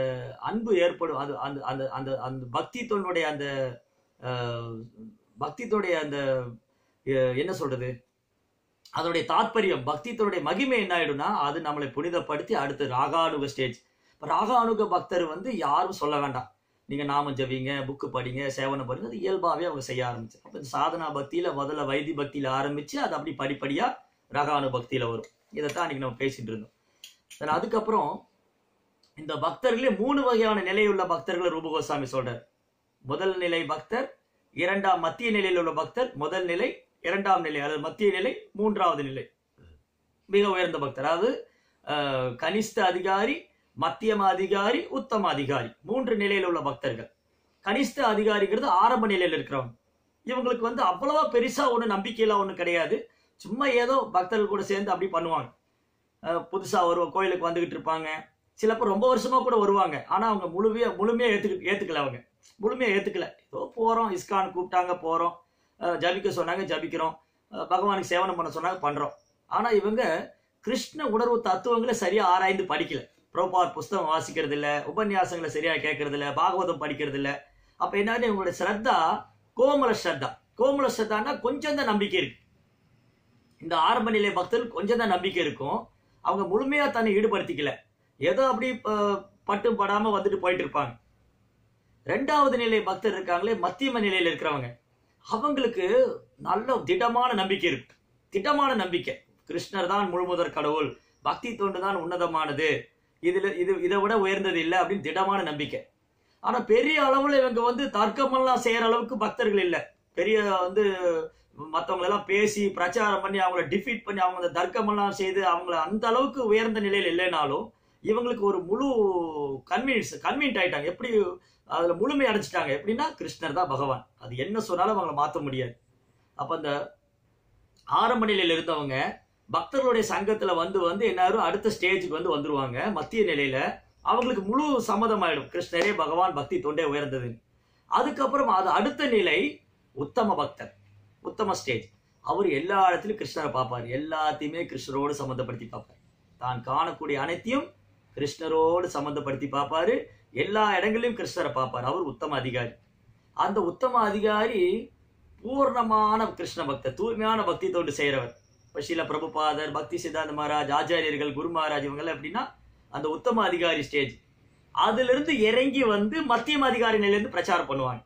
அன்பு ஏற்படும். அது அந்த அந்த அந்த அந்த பக்தித்தனுடைய அந்த பக்தித்துடைய அந்த என்ன சொல்றது? அதனுடைய தாற்பயம் பக்தி மகிமை என்ன ஆயிடும்னா அது நம்மளை புனிதப்படுத்தி அடுத்து ராகானுக ஸ்டேஜ் இப்போ ராகானுக பக்தர் வந்து யாரும் சொல்ல வேண்டாம். நீங்க நாமம் ஜவிங்க புக்கு படிங்க சேவனை பண்ணுங்க அது இயல்பாகவே அவங்க செய்ய ஆரம்பிச்சு அப்போ இந்த சாதனா பக்தியில முதல்ல வைதி பக்தியில ஆரம்பிச்சு அது அப்படி படிப்படியா ரகானு பக்தியில வரும். இதைத்தான் அன்னைக்கு நம்ம பேசிட்டு இருந்தோம். தென் அதுக்கப்புறம் இந்த பக்தர்களே மூணு வகையான நிலையுள்ள பக்தர்களை ரூபகோசாமி சொல்றார். முதல் நிலை பக்தர் இரண்டாம் மத்திய நிலையில் உள்ள பக்தர் முதல் நிலை இரண்டாம் நிலை அதாவது மத்திய நிலை மூன்றாவது நிலை. மிக உயர்ந்த பக்தர். அதாவது கனிஷ்ட அதிகாரி மத்தியம அதிகாரி உத்தம அதிகாரி. மூன்று நிலையில் உள்ள பக்தர்கள். கனிஷ்ட அதிகாரிங்கிறது ஆரம்ப நிலையில் இருக்கிறவங்க. இவங்களுக்கு வந்து அவ்வளவா பெருசா ஒன்றும் நம்பிக்கையெல்லாம் ஒன்றும் கிடையாது. சும்மா ஏதோ பக்தர்கள் கூட சேர்ந்து அப்படி பண்ணுவாங்க. புதுசாக வருவோம் கோயிலுக்கு வந்துக்கிட்டு இருப்பாங்க. சில பேர் ரொம்ப வருஷமாக கூட வருவாங்க. ஆனால் அவங்க முழுமையாக முழுமையாக ஏற்றுக்க ஏற்றுக்கல அவங்க. முழுமையாக ஏற்றுக்கல ஏதோ போகிறோம் இஸ்கான் கூப்பிட்டாங்க போகிறோம் ஜபிக்க சொன்னாங்க ஜபிக்கிறோம். பகவானுக்கு சேவனம் பண்ண சொன்னாங்க பண்ணுறோம் ஆனால் இவங்க கிருஷ்ண உணர்வு தத்துவங்களை சரியாக ஆராய்ந்து படிக்கல. புரோபார் புஸ்தகம் வாசிக்கிறது இல்லை உபன்யாசங்களை சரியாக கேட்கறது இல்லை பாகவதம் படிக்கிறது இல்லை அப்போ என்னன்னா இவங்களோட ஸ்ரத்தா கோமல ஸ்ரத்தா. கோமல ஸ்ரத்தான்னா கொஞ்சம் தான் நம்பிக்கை இருக்கு. இந்த ஆரம்ப நிலை பக்தர்கள் கொஞ்சம் தான் நம்பிக்கை இருக்கும். அவங்க முழுமையா தன்னை ஈடுபடுத்திக்கல. ஏதோ அப்படி அஹ், பட்டும் படாம வந்துட்டு போயிட்டு இருப்பாங்க ரெண்டாவது நிலை பக்தர் இருக்காங்களே மத்தியம நிலையில இருக்கிறவங்க. அவங்களுக்கு நல்ல திடமான நம்பிக்கை இருக்கு. திடமான நம்பிக்கை. கிருஷ்ணர் தான் முழுமுதற் கடவுள். பக்தி தொண்டு தான் உன்னதமானது. இதுல இது இதை விட உயர்ந்தது இல்லை அப்படின்னு திடமான நம்பிக்கை. ஆனா பெரிய அளவுல இவங்க வந்து தர்க்கமெல்லாம் செய்யற அளவுக்கு பக்தர்கள் இல்லை. பெரிய வந்து மற்றவங்க எல்லாம் பேசி பிரச்சாரம் பண்ணி அவங்கள டிஃபீட் பண்ணி அவங்க அந்த தர்க்கமெல்லாம் செய்து அவங்கள அந்த அளவுக்கு உயர்ந்த நிலையில் இல்லைனாலும் இவங்களுக்கு ஒரு முழு கன்வீன்ஸ் கன்வீன்ட் ஆயிட்டாங்க. எப்படி அதில் முழுமை அடைச்சிட்டாங்க எப்படின்னா கிருஷ்ணர் தான் பகவான். அது என்ன சொன்னாலும் அவங்கள மாற்ற முடியாது. அப்போ அந்த ஆரம்ப நிலையில் இருந்தவங்க பக்தர்களுடைய சங்கத்தில் வந்து வந்து எல்லாரும் அடுத்த ஸ்டேஜுக்கு வந்து வந்துருவாங்க. மத்திய நிலையில் அவங்களுக்கு முழு சம்மதம் ஆயிடும் கிருஷ்ணரே பகவான் பக்தி தொண்டே உயர்ந்தது அதுக்கப்புறம் அது அடுத்த நிலை உத்தம பக்தர். உத்தம ஸ்டேஜ் அவர் எல்லா இடத்துலையும் கிருஷ்ணரை பார்ப்பார். எல்லாத்தையுமே கிருஷ்ணரோடு சம்மந்தப்படுத்தி பார்ப்பார். தான் காணக்கூடிய அனைத்தையும் கிருஷ்ணரோடு சம்மந்தப்படுத்தி பார்ப்பாரு. எல்லா இடங்களிலும் கிருஷ்ணரை பார்ப்பார். அவர் உத்தம அதிகாரி. அந்த உத்தம அதிகாரி பூர்ணமான கிருஷ்ண பக்தர். தூய்மையான பக்தி தொண்டு செய்கிறவர் இப்போ ஸ்ரீல பிரபுபாதர் பக்தி சித்தாந்த மகாராஜ் ஆச்சாரியர்கள் குரு மகாராஜ் இவங்கெல்லாம் எப்படின்னா அந்த உத்தம அதிகாரி ஸ்டேஜ் அதிலிருந்து இறங்கி வந்து மத்தியம அதிகாரி நிலையிலேருந்து பிரச்சாரம் பண்ணுவாங்க.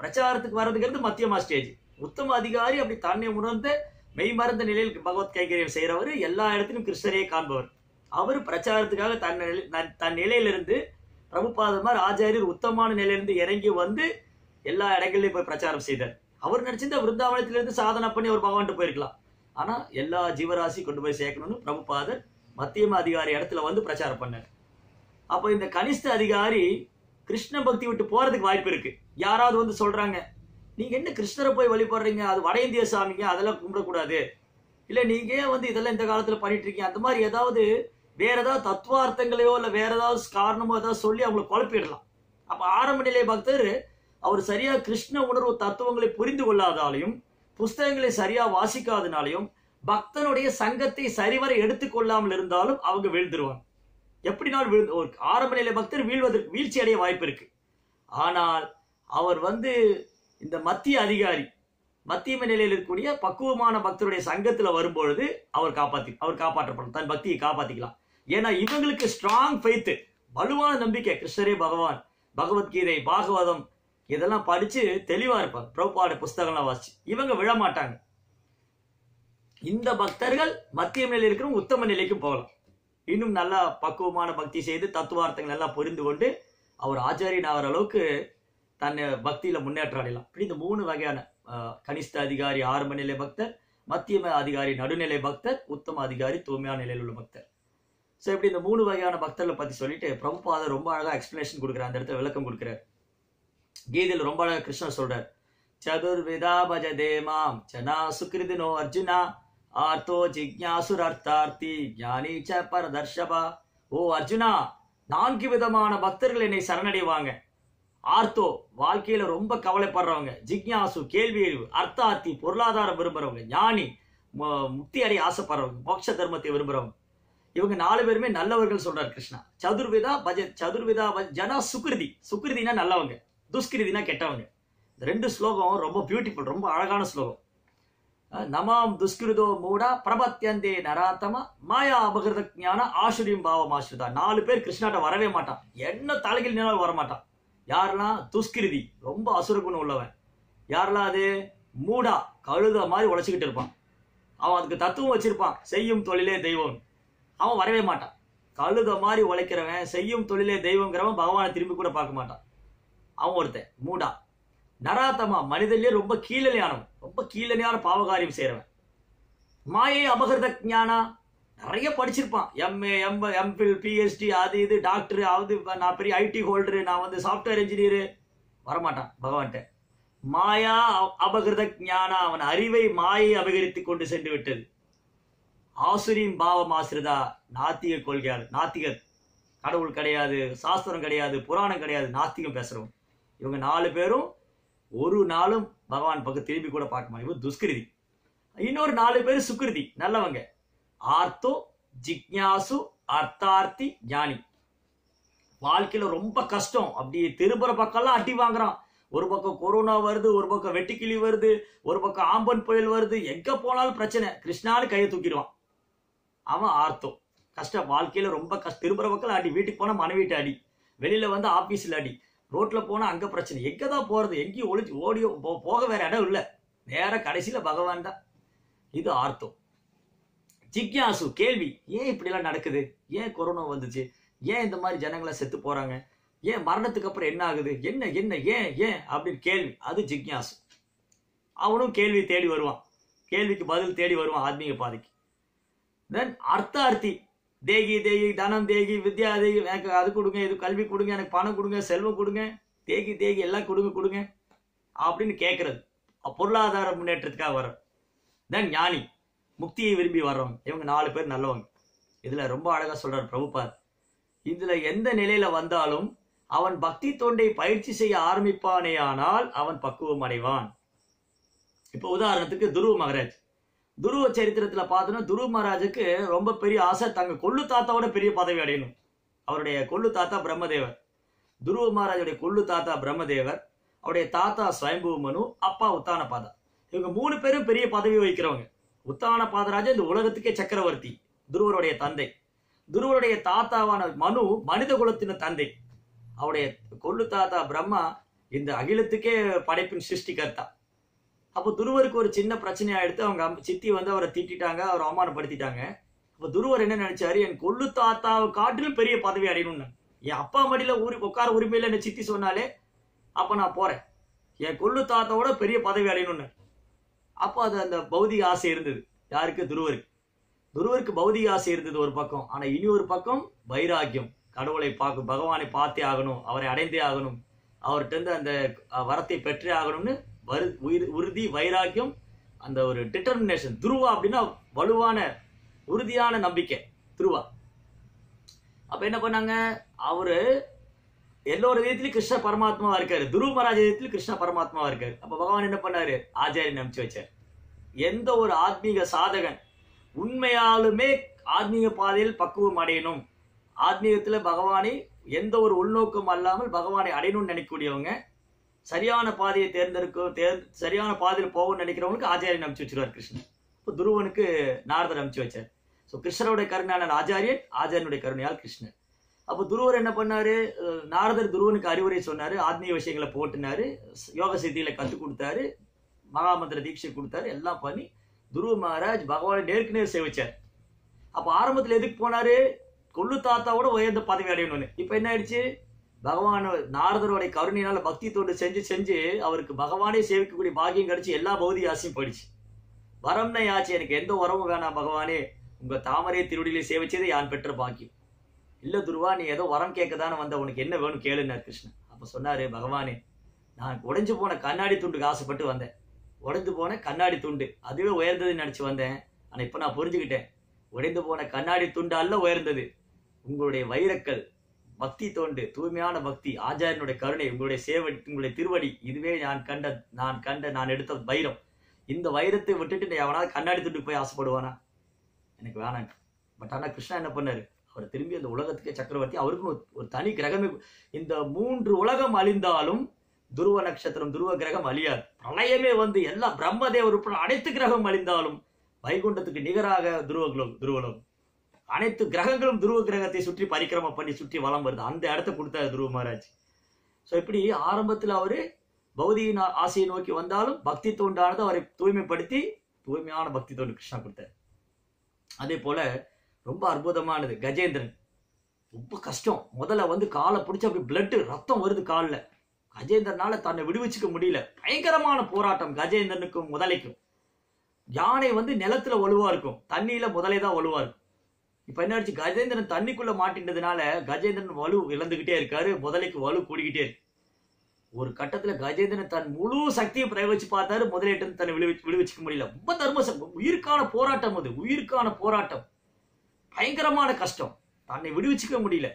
பிரச்சாரத்துக்கு வர்றதுங்கிறது மத்தியமா ஸ்டேஜ் உத்தம அதிகாரி அப்படி தன்னை உணர்ந்த மெய்மறந்த நிலையில் பகவத் கைகரியம் செய்கிறவர் எல்லா இடத்திலும் கிருஷ்ணரையே காண்பவர். அவர் பிரச்சாரத்துக்காக தன் தன்- நிலையிலிருந்து பிரபுபாதமார் ஆச்சாரியர் உத்தமான நிலையிலிருந்து இறங்கி வந்து எல்லா இடங்களிலும் போய் பிரச்சாரம் செய்தார். அவர் நினைச்சிருந்த விருந்தாவனத்திலிருந்து சாதனை பண்ணி அவர் பகவான்ட்டு போயிருக்கலாம். ஆனால் எல்லா ஜீவராசி கொண்டு போய் சேர்க்கணும்னு பிரபுபாதர் மத்தியம அதிகாரி இடத்துல வந்து பிரச்சாரம் பண்ணார். அப்போ இந்த கனிஷ்ட அதிகாரி கிருஷ்ண பக்தி விட்டு போறதுக்கு வாய்ப்பு இருக்கு. யாராவது வந்து சொல்றாங்க நீங்கள் என்ன கிருஷ்ணரை போய் வழிபடுறீங்க? அது வட இந்திய சாமிங்க அதெல்லாம் கும்பிடக்கூடாது. இல்லை நீங்கள் ஏன் வந்து இதெல்லாம் இந்த காலத்தில் பண்ணிட்டு இருக்கீங்க? அந்த மாதிரி ஏதாவது வேற ஏதாவது தத்துவார்த்தங்களையோ இல்லை வேற ஏதாவது காரணமோ ஏதாவது சொல்லி அவங்களை குழப்பிடலாம். அப்போ ஆரம்ப நிலை பக்தர் அவர் சரியாக கிருஷ்ண உணர்வு தத்துவங்களை புரிந்து கொள்ளாதாலையும் புஸ்தகங்களை சரியாக வாசிக்காதனாலையும் பக்தனுடைய சங்கத்தை சரிவர எடுத்துக்கொள்ளாமல் இருந்தாலும் அவங்க வீழ்ந்துருவாங்க. எப்படினாலும் விழுந்து ஒரு ஆரம்ப நிலை பக்தர் வீழ்வதற்கு வீழ்ச்சி அடைய வாய்ப்பு இருக்கு. ஆனால் அவர் வந்து இந்த மத்திய அதிகாரி மத்தியம நிலையில் இருக்கக்கூடிய பக்குவமான பக்தருடைய சங்கத்துல வரும்பொழுது அவர் காப்பாத்தி அவர் காப்பாற்றப்படும் தன் பக்தியை காப்பாத்திக்கலாம். ஏன்னா இவங்களுக்கு ஸ்ட்ராங் ஃபைத்து வலுவான நம்பிக்கை கிருஷ்ணரே பகவான் பகவத்கீதை பாகவதம் இதெல்லாம் படிச்சு தெளிவா இருப்பாங்க பிரபுபாட புஸ்தகம்லாம் வாசிச்சு. இவங்க விழமாட்டாங்க. இந்த பக்தர்கள் மத்திய நிலையில் இருக்கிற உத்தம நிலைக்கும் போகலாம். இன்னும் நல்லா பக்குவமான பக்தி செய்து தத்துவார்த்தங்கள் எல்லாம் புரிந்து கொண்டு அவர் ஆச்சாரியன் ஆகிற அளவுக்கு தன்னை பக்தியில முன்னேற்றம் அடையலாம் இப்படி இந்த மூணு வகையான கனிஷ்ட அதிகாரி ஆரம்ப நிலை பக்தர் மத்தியம அதிகாரி நடுநிலை பக்தர் உத்தம அதிகாரி தூய்மையான நிலையில் உள்ள பக்தர். ஸோ இப்படி இந்த மூணு வகையான பக்தர்களை பத்தி சொல்லிட்டு பிரபுபாதர் ரொம்ப அழகா எக்ஸ்பிளனேஷன் கொடுக்குறார். அந்த இடத்துல விளக்கம் கொடுக்குறார். கீதையில் ரொம்ப அழகா கிருஷ்ணர் சொல்றார். சதுர்விதா பஜ தேமாம் சனா சுக்ரிதினோ அர்ஜுனா ஆர்த்தோ ஜிக்யாசுர் அர்த்தார்த்தி ஞானி ச பரதர்ஷபா. ஓ அர்ஜுனா நான்கு விதமான பக்தர்கள் என்னை சரணடைவாங்க. ஆர்த்தோ வாழ்க்கையில ரொம்ப கவலைப்படுறவங்க ஜிக்ஞாசு கேள்வி அறிவு அர்த்தாத்தி பொருளாதாரம் விரும்புறவங்க ஞானி மு- முக்தி அடைய ஆசைப்படுறவங்க மோட்ச தர்மத்தை விரும்புறவங்க. இவங்க நாலு பேருமே நல்லவர்கள் சொல்றார் கிருஷ்ணா. சதுர்விதா பஜ சதுர்விதா பஜ ஜனா சுக்ருதி. சுக்ருதினா நல்லவங்க துஷ்கிருதினா கெட்டவங்க. இந்த ரெண்டு ஸ்லோகம் ரொம்ப பியூட்டிஃபுல் ரொம்ப அழகான ஸ்லோகம். நமாம் துஷ்கிருதோ மூடா பிரபத்தியந்தே நராத்தமா மாயா அபகிருத ஞான ஆசுரியம் பாவம் ஆசிரிதா நாலு பேர் கிருஷ்ணாட்ட வரவே மாட்டான். என்ன தலைகள் நினாலும் வரமாட்டான். யாரெல்லாம் துஷ்கிருதி ரொம்ப அசுர குணம் உள்ளவன் யாரெல்லாம் அது மூடா கழுத மாதிரி உழைச்சிக்கிட்டு இருப்பான். அவன் அதுக்கு தத்துவம் வச்சிருப்பான் செய்யும் தொழிலே தெய்வம். அவன் வரவே மாட்டான். கழுத மாதிரி உழைக்கிறவன் செய்யும் தொழிலே தெய்வங்கிறவன் பகவானை திரும்பி கூட பார்க்க மாட்டான். அவன் ஒருத்தன் மூடா. நராத்தமா மனிதன்லயே ரொம்ப கீழனியானவன் ரொம்ப கீழனியான பாவகாரியம் செய்கிறவன் மாயை அபகிருத ஞானா நிறைய படிச்சிருப்பான். எம்ஏ எம் எம்பில் பிஹெச்டி அது இது டாக்டர் அது நான் பெரிய ஐடி ஹோல்டரு நான் வந்து சாஃப்ட்வேர் இன்ஜினியரு வரமாட்டான் பகவான்கிட்ட. மாயா அபகிருத ஞானா அவன் அறிவை மாயை அபகரித்து கொண்டு சென்று விட்டது. ஆசுரின் பாவம் ஆசிரிதா நாத்திக கொள்கையாளர் நாத்திகர். கடவுள் கிடையாது சாஸ்திரம் கிடையாது புராணம் கிடையாது நாத்திகம் பேசுகிறோம் இவங்க நாலு பேரும் ஒரு நாளும் பகவான் பக்கம் திரும்பி கூட பார்க்க மாட்டேன் இவங்க துஷ்கிருதி. இன்னொரு நாலு பேர் சுக்கிருதி நல்லவங்க. ஆர்த்தோ ஜிக்ஞாசு அர்த்தார்த்தி ஞானி. வாழ்க்கையில ரொம்ப கஷ்டம். அப்படி திருப்புற பக்கம்லாம் அடி வாங்குறான். ஒரு பக்கம் கொரோனா வருது ஒரு பக்கம் வெட்டிக்கிளி வருது ஒரு பக்கம் ஆம்பன் புயல் வருது எங்க போனாலும் பிரச்சனை. கிருஷ்ணான்னு கையை தூக்கிடுவான். அவன் ஆர்த்தோ. கஷ்டம். வாழ்க்கையில ரொம்ப கஷ்டம் திருப்புற பக்கம் அடி. வீட்டுக்கு போனா மனைவிட்டு அடி. வெளியில வந்து ஆபீஸ்ல அடி. ரோட்ல போனா அங்க பிரச்சனை. எங்க தான் போறது? எங்கேயும் ஒளிச்சு ஓடி போ- போக வேற இடம் இல்லை. நேர கடைசியில பகவான் தான். இது ஆர்த்தம் ஜிக்யாசு கேள்வி ஏன் இப்படிலாம் நடக்குது? ஏன் கொரோனா வந்துச்சு? ஏன் இந்த மாதிரி ஜனங்களை செத்து போகிறாங்க ஏன் மரணத்துக்கு அப்புறம் என்ன ஆகுது? என்ன என்ன ஏன் ஏன் அப்படின்னு கேள்வி. அது ஜிக்யாசு. அவனும் கேள்வி தேடி வருவான். கேள்விக்கு பதில் தேடி வருவான் ஆத்மீக பாதைக்கு. தென் அர்த்தார்த்தி தேகி தேகி தனம் தேகி வித்யா தேகி எனக்கு அது கொடுங்க இது கல்வி கொடுங்க எனக்கு பணம் கொடுங்க செல்வம் கொடுங்க தேகி தேகி எல்லாம் கொடுங்க கொடுங்க அப்படின்னு கேட்கறது பொருளாதார முன்னேற்றத்துக்காக வர தென் ஞானி. முக்தியை விரும்பி வர்றவங்க. இவங்க நாலு பேர் நல்லவங்க. இதுல ரொம்ப அழகா சொல்றார் பிரபுபாத். இதுல எந்த நிலையில வந்தாலும் அவன் பக்தி தொண்டை பயிற்சி செய்ய ஆரம்பிப்பானேயானால் அவன் பக்குவம் அடைவான். இப்போ உதாரணத்துக்கு துருவ மகராஜ். துருவ சரித்திரத்துல பார்த்தோன்னா துருவ மகாராஜுக்கு ரொம்ப பெரிய ஆசை தங்க கொள்ளு தாத்தாவோட பெரிய பதவி அடையணும். அவருடைய கொள்ளு தாத்தா பிரம்மதேவர். துருவ மகாராஜுடைய கொள்ளு தாத்தா பிரம்மதேவர் அவருடைய தாத்தா ஸ்வயம்பு மனு அப்பா உத்தான பாதா இவங்க மூணு பேரும் பெரிய பதவி வகிக்கிறவங்க. உத்தான பாதராஜா இந்த உலகத்துக்கே சக்கரவர்த்தி துருவருடைய தந்தை. துருவருடைய தாத்தாவான மனு மனித குலத்தின தந்தை. அவருடைய கொள்ளு தாத்தா பிரம்மா இந்த அகிலத்துக்கே படைப்பின் சிருஷ்டிகர்த்தா. அப்போ துருவருக்கு ஒரு சின்ன பிரச்சனையா எடுத்து அவங்க சித்தி வந்து அவரை திட்டிட்டாங்க அவரை அவமானப்படுத்திட்டாங்க. அப்போ துருவர் என்ன நினைச்சாரு? என் கொள்ளு தாத்தாவை காட்டிலும் பெரிய பதவி அடையணும்னு. என் அப்பா மடியில ஊரு உட்கார உரிமையில என்ன சித்தி சொன்னாலே அப்போ நான் போறேன். என் கொள்ளு தாத்தாவோட பெரிய பதவி அடையணும்னு. அப்போ அது அந்த பௌதிக ஆசை இருந்தது. யாருக்கு? துருவருக்கு. துருவருக்கு பௌதிக ஆசை இருந்தது ஒரு பக்கம். ஆனால் இனி ஒரு பக்கம் வைராக்கியம். கடவுளை பார்க்க பகவானை பார்த்தே ஆகணும் அவரை அடைந்தே ஆகணும் அவர்கிட்ட அந்த வரத்தை பெற்றே ஆகணும்னு வரு உயிர் உறுதி வைராக்கியம் அந்த ஒரு டிட்டர்மினேஷன் துருவா அப்படின்னா வலுவான உறுதியான நம்பிக்கை. துருவா. அப்போ என்ன பண்ணாங்க? அவரு எல்லோரு விதத்திலும் கிருஷ்ண பரமாத்மாவா இருக்காரு. துருவ விதத்திலும் கிருஷ்ண பரமாத்மாவா இருக்காரு. அப்ப பகவான் என்ன பண்ணாரு? ஆச்சாரியன் அனுப்பிச்சு வச்சார். எந்த ஒரு ஆத்மீக சாதகன் உண்மையாலுமே ஆத்மீக பாதையில் பக்குவம் அடையணும். ஆத்மீகத்துல பகவானை எந்த ஒரு உள்நோக்கம் அல்லாமல் பகவானை அடையணும்னு நினைக்கக்கூடியவங்க சரியான பாதையை தேர்ந்தெடுக்க தேர் சரியான பாதையில் போகணும்னு நினைக்கிறவங்களுக்கு ஆச்சாரியன் அனுப்பிச்சு வச்சிருவார் கிருஷ்ணன். இப்போ துருவனுக்கு நாரதர் அனுப்பிச்சு வச்சார். ஸோ கிருஷ்ணனுடைய கருணையான ஆச்சாரியன் ஆச்சாரியனுடைய கருணையால் கிருஷ்ணன். அப்போ துருவர் என்ன பண்ணாரு? நாரதர் துருவனுக்கு அறிவுரை சொன்னாரு ஆத்மீய விஷயங்களை போட்டுனாரு யோக சித்தியில கற்றுக் கொடுத்தாரு மகாமந்திர தீட்சை கொடுத்தாரு எல்லாம் பண்ணி துருவ மகாராஜ் பகவானை நேருக்கு நேர் சேவிச்சார். அப்போ ஆரம்பத்தில் எதுக்கு போனாரு? கொள்ளு தாத்தாவோட உயர்ந்த பதவி அடையணும்னு. இப்போ என்ன ஆயிடுச்சு? பகவான் நாரதருடைய கருணையினால பக்தி தொண்டு செஞ்சு செஞ்சு அவருக்கு பகவானே சேவிக்கக்கூடிய பாக்கியம் கிடைச்சி எல்லா பௌதிக ஆசையும் போயிடுச்சு வரம்னா ஆச்சு எனக்கு எந்த உறவும் வேணாம் பகவானே. உங்க தாமரை திருவடியிலே சேவிச்சதே யான் பெற்ற பாக்கியம். இல்லை துருவா நீ ஏதோ வரம் கேட்க தானே வந்த உனக்கு என்ன வேணும் கேளுன்னார் கிருஷ்ணன். அப்போ சொன்னார் பகவானே நான் உடைஞ்சு போன கண்ணாடி துண்டுக்கு ஆசைப்பட்டு வந்தேன். உடைந்து போன கண்ணாடி துண்டு அதுவே உயர்ந்ததுன்னு நினச்சி வந்தேன். ஆனால் இப்போ நான் புரிஞ்சுக்கிட்டேன். உடைந்து போன கண்ணாடி துண்டு அல்ல உயர்ந்தது. உங்களுடைய வைரக்கல் பக்தி தோண்டு தூய்மையான பக்தி ஆச்சாரியனுடைய கருணை உங்களுடைய சேவடி உங்களுடைய திருவடி இதுவே நான் கண்ட நான் கண்ட நான் எடுத்த வைரம். இந்த வைரத்தை விட்டுட்டு எவனாவது கண்ணாடி துண்டு போய் ஆசைப்படுவானா? எனக்கு வேணாம் பட் ஆனால் கிருஷ்ணா என்ன பண்ணார்? அவர் திரும்பி அந்த உலகத்துக்கே சக்கரவர்த்தி அவருக்குன்னு ஒரு- தனி கிரகமே இந்த மூன்று உலகம் அழிந்தாலும் துருவ நட்சத்திரம் துருவ கிரகம் அழியாது. பிரளயமே வந்து எல்லா பிரம்மதேவர் உட்பட அனைத்து கிரகம் அழிந்தாலும் வைகுண்டத்துக்கு நிகராக துருவகுலம் துருவலோகம் அனைத்து கிரகங்களும் துருவ கிரகத்தை சுற்றி பரிக்கிரமம் பண்ணி சுற்றி வளம் வருது. அந்த இடத்த கொடுத்தாரு துருவ மகாராஜ். ஸோ இப்படி ஆரம்பத்தில் அவர் பௌதியின் ஆசையை நோக்கி வந்தாலும் பக்தி தோண்டானது அவரை தூய்மைப்படுத்தி தூய்மையான பக்தி தோண்டு கிருஷ்ணா கொடுத்தார். அதே போல ரொம்ப அற்புதமானது. கஜேந்திரன். ரொம்ப கஷ்டம். முதல்ல வந்து காலை பிடிச்சி அப்படி பிளட்டு ரத்தம் வருது காலில். கஜேந்திரனால தன்னை விடுவிச்சுக்க முடியல. பயங்கரமான போராட்டம் கஜேந்திரனுக்கும் முதலைக்கும். யானை வந்து நிலத்துல வலுவா இருக்கும். தண்ணியில முதலே தான் வலுவா இருக்கும். இப்ப என்ன ஆச்சு கஜேந்திரன் தண்ணிக்குள்ள மாட்டின்றதுனால கஜேந்திரன் வலு இழந்துகிட்டே இருக்காரு. முதலைக்கு வலு கூடிக்கிட்டே இருக்கு. ஒரு கட்டத்துல கஜேந்திரன் தன் முழு சக்தியை பிரயோகிச்சு பார்த்தாரு. முதலீட்டு தன்னை விடுவி விடுவிச்சுக்க முடியல. ரொம்ப தர்ம உயிருக்கான போராட்டம் அது. உயிருக்கான போராட்டம். பயங்கரமான கஷ்டம். தன்னை விடுவிச்சுக்க முடியல.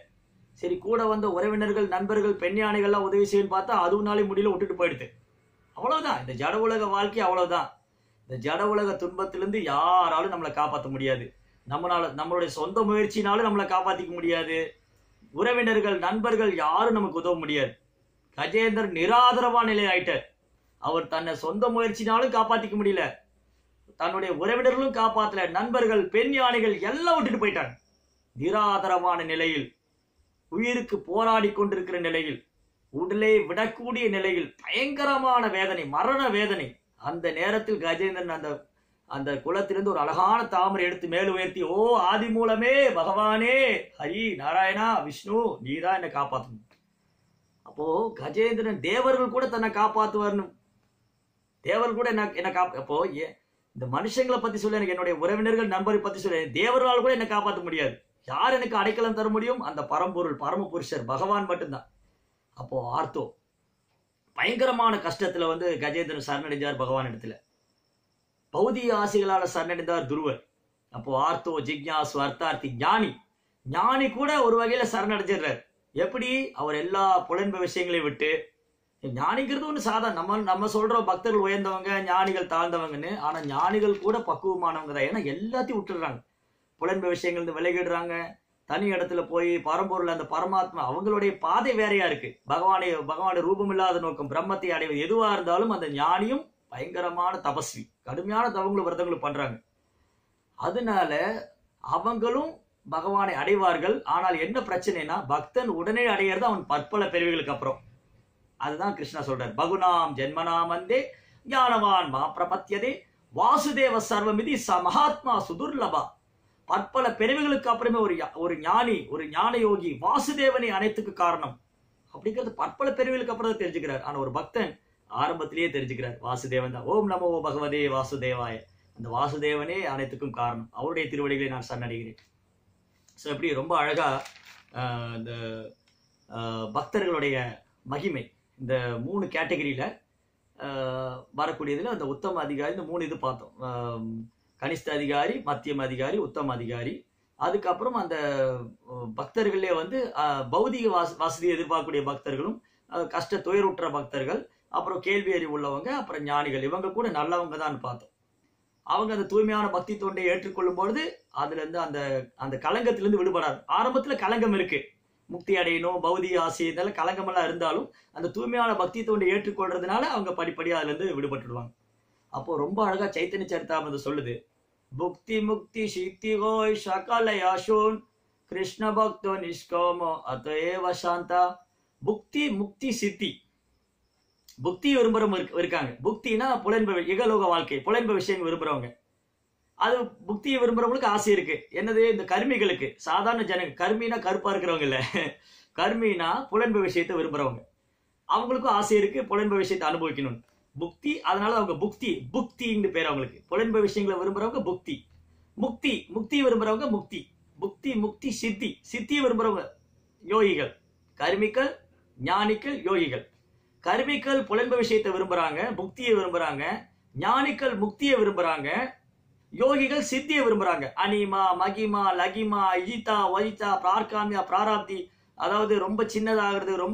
சரி கூட வந்த உறவினர்கள் நண்பர்கள் பெண் யானைகள்லாம் உதவி செய்யணும் பார்த்தா அதுவும்னாலே முடியல விட்டுட்டு போயிடுது. அவ்வளோதான் இந்த ஜட உலக வாழ்க்கை அவ்வளோதான் இந்த ஜட உலக துன்பத்திலேருந்து யாராலும் நம்மளை காப்பாற்ற முடியாது. நம்மளால நம்மளுடைய சொந்த முயற்சினாலும் நம்மளை காப்பாற்றிக்க முடியாது. உறவினர்கள் நண்பர்கள் யாரும் நமக்கு உதவ முடியாது. கஜேந்தர் நிராதரவா நிலை ஆயிட்டார். அவர் தன்னை சொந்த முயற்சினாலும் காப்பாற்றிக்க முடியல. தன்னுடைய உறவினர்களும் காப்பாத்தல நண்பர்கள் பெண் யானைகள் எல்லாம் விட்டுட்டு போயிட்டாங்க. நிராதரமான நிலையில் உயிருக்கு போராடி கொண்டிருக்கிற நிலையில் உடலை விடக்கூடிய நிலையில் பயங்கரமான வேதனை மரண வேதனை. அந்த நேரத்தில் கஜேந்திரன் அந்த அந்த குளத்திலிருந்து ஒரு அழகான தாமரை எடுத்து மேல் உயர்த்தி ஓ ஆதி மூலமே பகவானே ஹரி நாராயணா விஷ்ணு நீதான் என்னை காப்பாற்றணும் அப்போ கஜேந்திரன் தேவர்கள் கூட தன்னை காப்பாற்றுவார்னு தேவர்கள் கூட என்ன என்ன காப்ப அப்போ ஏ- இந்த மனுஷங்களை பத்தி சொல்ல எனக்கு என்னுடைய உறவினர்கள் நண்பரை பத்தி சொல்ல. தேவர்களால் கூட என்னை காப்பாற்ற முடியாது. யார் எனக்கு அடைக்கலம் தர முடியும்? அந்த பரம்பொருள் பரமபுருஷர் பகவான் மட்டும்தான். அப்போ ஆர்த்தோ பயங்கரமான கஷ்டத்துல வந்து கஜேந்திரன் சரணடைஞ்சார் பகவான் இடத்துல. பௌதிக ஆசைகளால் சரணடைந்தார் துருவர். அப்போ ஆர்த்தோ ஜிக்யாஸ் அர்த்தார்த்தி ஞானி. ஞானி கூட ஒரு வகையில சரணடைஞ்சிடுறார். எப்படி? அவர் எல்லா புலன்ப விஷயங்களையும் விட்டு ஞானிங்கிறது ஒன்று சாதா. நம்ம நம்ம சொல்கிற பக்தர்கள் உயர்ந்தவங்க ஞானிகள் தாழ்ந்தவங்கன்னு ஆனால் ஞானிகள் கூட பக்குவமானவங்க தான் ஏன்னா எல்லாத்தையும் விட்டுடுறாங்க. புலன்ப விஷயங்கள் விலகிடுறாங்க. தனி இடத்துல போய் பரம்பொருள் அந்த பரமாத்மா அவங்களுடைய பாதை வேறையா இருக்கு. பகவானை பகவானுடைய ரூபம் இல்லாத நோக்கம் பிரம்மத்தை அடைவது எதுவாக இருந்தாலும் அந்த ஞானியும் பயங்கரமான தபஸ்வி. கடுமையான தவங்களும் விரதங்களும் பண்றாங்க. அதனால அவங்களும் பகவானை அடைவார்கள். ஆனால் என்ன பிரச்சனைனா பக்தன் உடனே அடையிறது அவன் பற்பல பிரிவுகளுக்கு அப்புறம். அதுதான் கிருஷ்ணா சொல்றார். பகுனாம் ஜென்மனாம் வந்தே ஞானவான் மா பிரபத்தியதே வாசுதேவ சர்வமிதி ச மகாத்மா சுதுர்லபா. பற்பல பிறவிகளுக்கு அப்புறமே ஒரு யா- ஒரு ஞானி ஒரு ஞான யோகி வாசுதேவனை அனைத்துக்கு காரணம். அப்படிங்கிறது பற்பல பிறவிகளுக்கு அப்புறம் தான் தெரிஞ்சுக்கிறார். ஆனா ஒரு பக்தன் ஆரம்பத்திலேயே தெரிஞ்சுக்கிறார். வாசுதேவன் தான். ஓம் நமோ பகவதே வாசுதேவாய. அந்த வாசுதேவனே அனைத்துக்கும் காரணம். அவருடைய திருவடிகளை நான் சரணடைகிறேன். ஸோ எப்படி ரொம்ப அழகா இந்த பக்தர்களுடைய மகிமை. இந்த மூணு கேட்டகரியில வரக்கூடியதுல அந்த உத்தம அதிகாரி இந்த மூணு இது பார்த்தோம். கனிஷ்ட அதிகாரி மத்தியம் அதிகாரி உத்தம அதிகாரி. அதுக்கப்புறம் அந்த பக்தர்களே வந்து பௌதிக வாச வசதியை எதிர்பார்க்கக்கூடிய பக்தர்களும் கஷ்ட துயருற்ற பக்தர்கள் அப்புறம் கேள்வி அறிவு உள்ளவங்க அப்புறம் ஞானிகள். இவங்க கூட நல்லவங்க தான் பார்த்தோம். அவங்க அந்த தூய்மையான பக்தி தொண்டை ஏற்றுக்கொள்ளும் பொழுது அதுல இருந்து அந்த அந்த கலங்கத்திலிருந்து விடுபடாது. ஆரம்பத்துல களங்கம் இருக்கு. முக்தி அடையணும் பௌதிக ஆசை இதெல்லாம் கலங்கமெல்லாம் இருந்தாலும் அந்த தூய்மையான பக்தி தொண்டை ஏற்றுக்கொள்றதுனால அவங்க படிப்படியாக அதுலேருந்து விடுபட்டுடுவாங்க. அப்போ ரொம்ப அழகாக சைத்தன்ய சரிதாமது சொல்லுது. புக்தி முக்தி சித்தி கோய் சகல யாஷோன் கிருஷ்ண பக்தோ நிஷ்கோமோ அத்தேவ சாந்தா. புக்தி முக்தி சித்தி. புக்தி விரும்புறவங்க இருக்காங்க. புக்தினா புலன்ப இகலோக வாழ்க்கை புலன்ப விஷயம் விரும்புறவங்க. அது புக்தியை விரும்புறவங்களுக்கு ஆசை இருக்கு. என்னது? இந்த கர்மிகளுக்கு. சாதாரண ஜனங்க கர்மினா கருப்பா இருக்கிறவங்க இல்ல கர்மினா புலன்ப விஷயத்தை விரும்புறவங்க. அவங்களுக்கும் ஆசை இருக்கு புலன்ப விஷயத்தை அனுபவிக்கணும் புக்தி அதனால அவங்க புக்தி புக்தின்னு பேர் அவங்களுக்கு. புலன்ப விஷயங்களை விரும்புறவங்க புக்தி. முக்தி முக்தி விரும்புறவங்க முக்தி. புக்தி முக்தி சித்தி. சித்தியை விரும்புறவங்க யோகிகள். கருமிக்கள் ஞானிக்கள் யோகிகள். கருமிக்கள் புலன்ப விஷயத்தை விரும்புறாங்க புக்தியை விரும்புறாங்க. ஞானிக்கள் முக்தியை விரும்புறாங்க. யோகிகள் சித்தியை விரும்புறாங்க. அனிமா மகிமா லகிமா இஜிதா வஜிதா பிரார்காமியா பிராராப்தி. அதாவது ரொம்ப சின்னதாகிறது ரொம்ப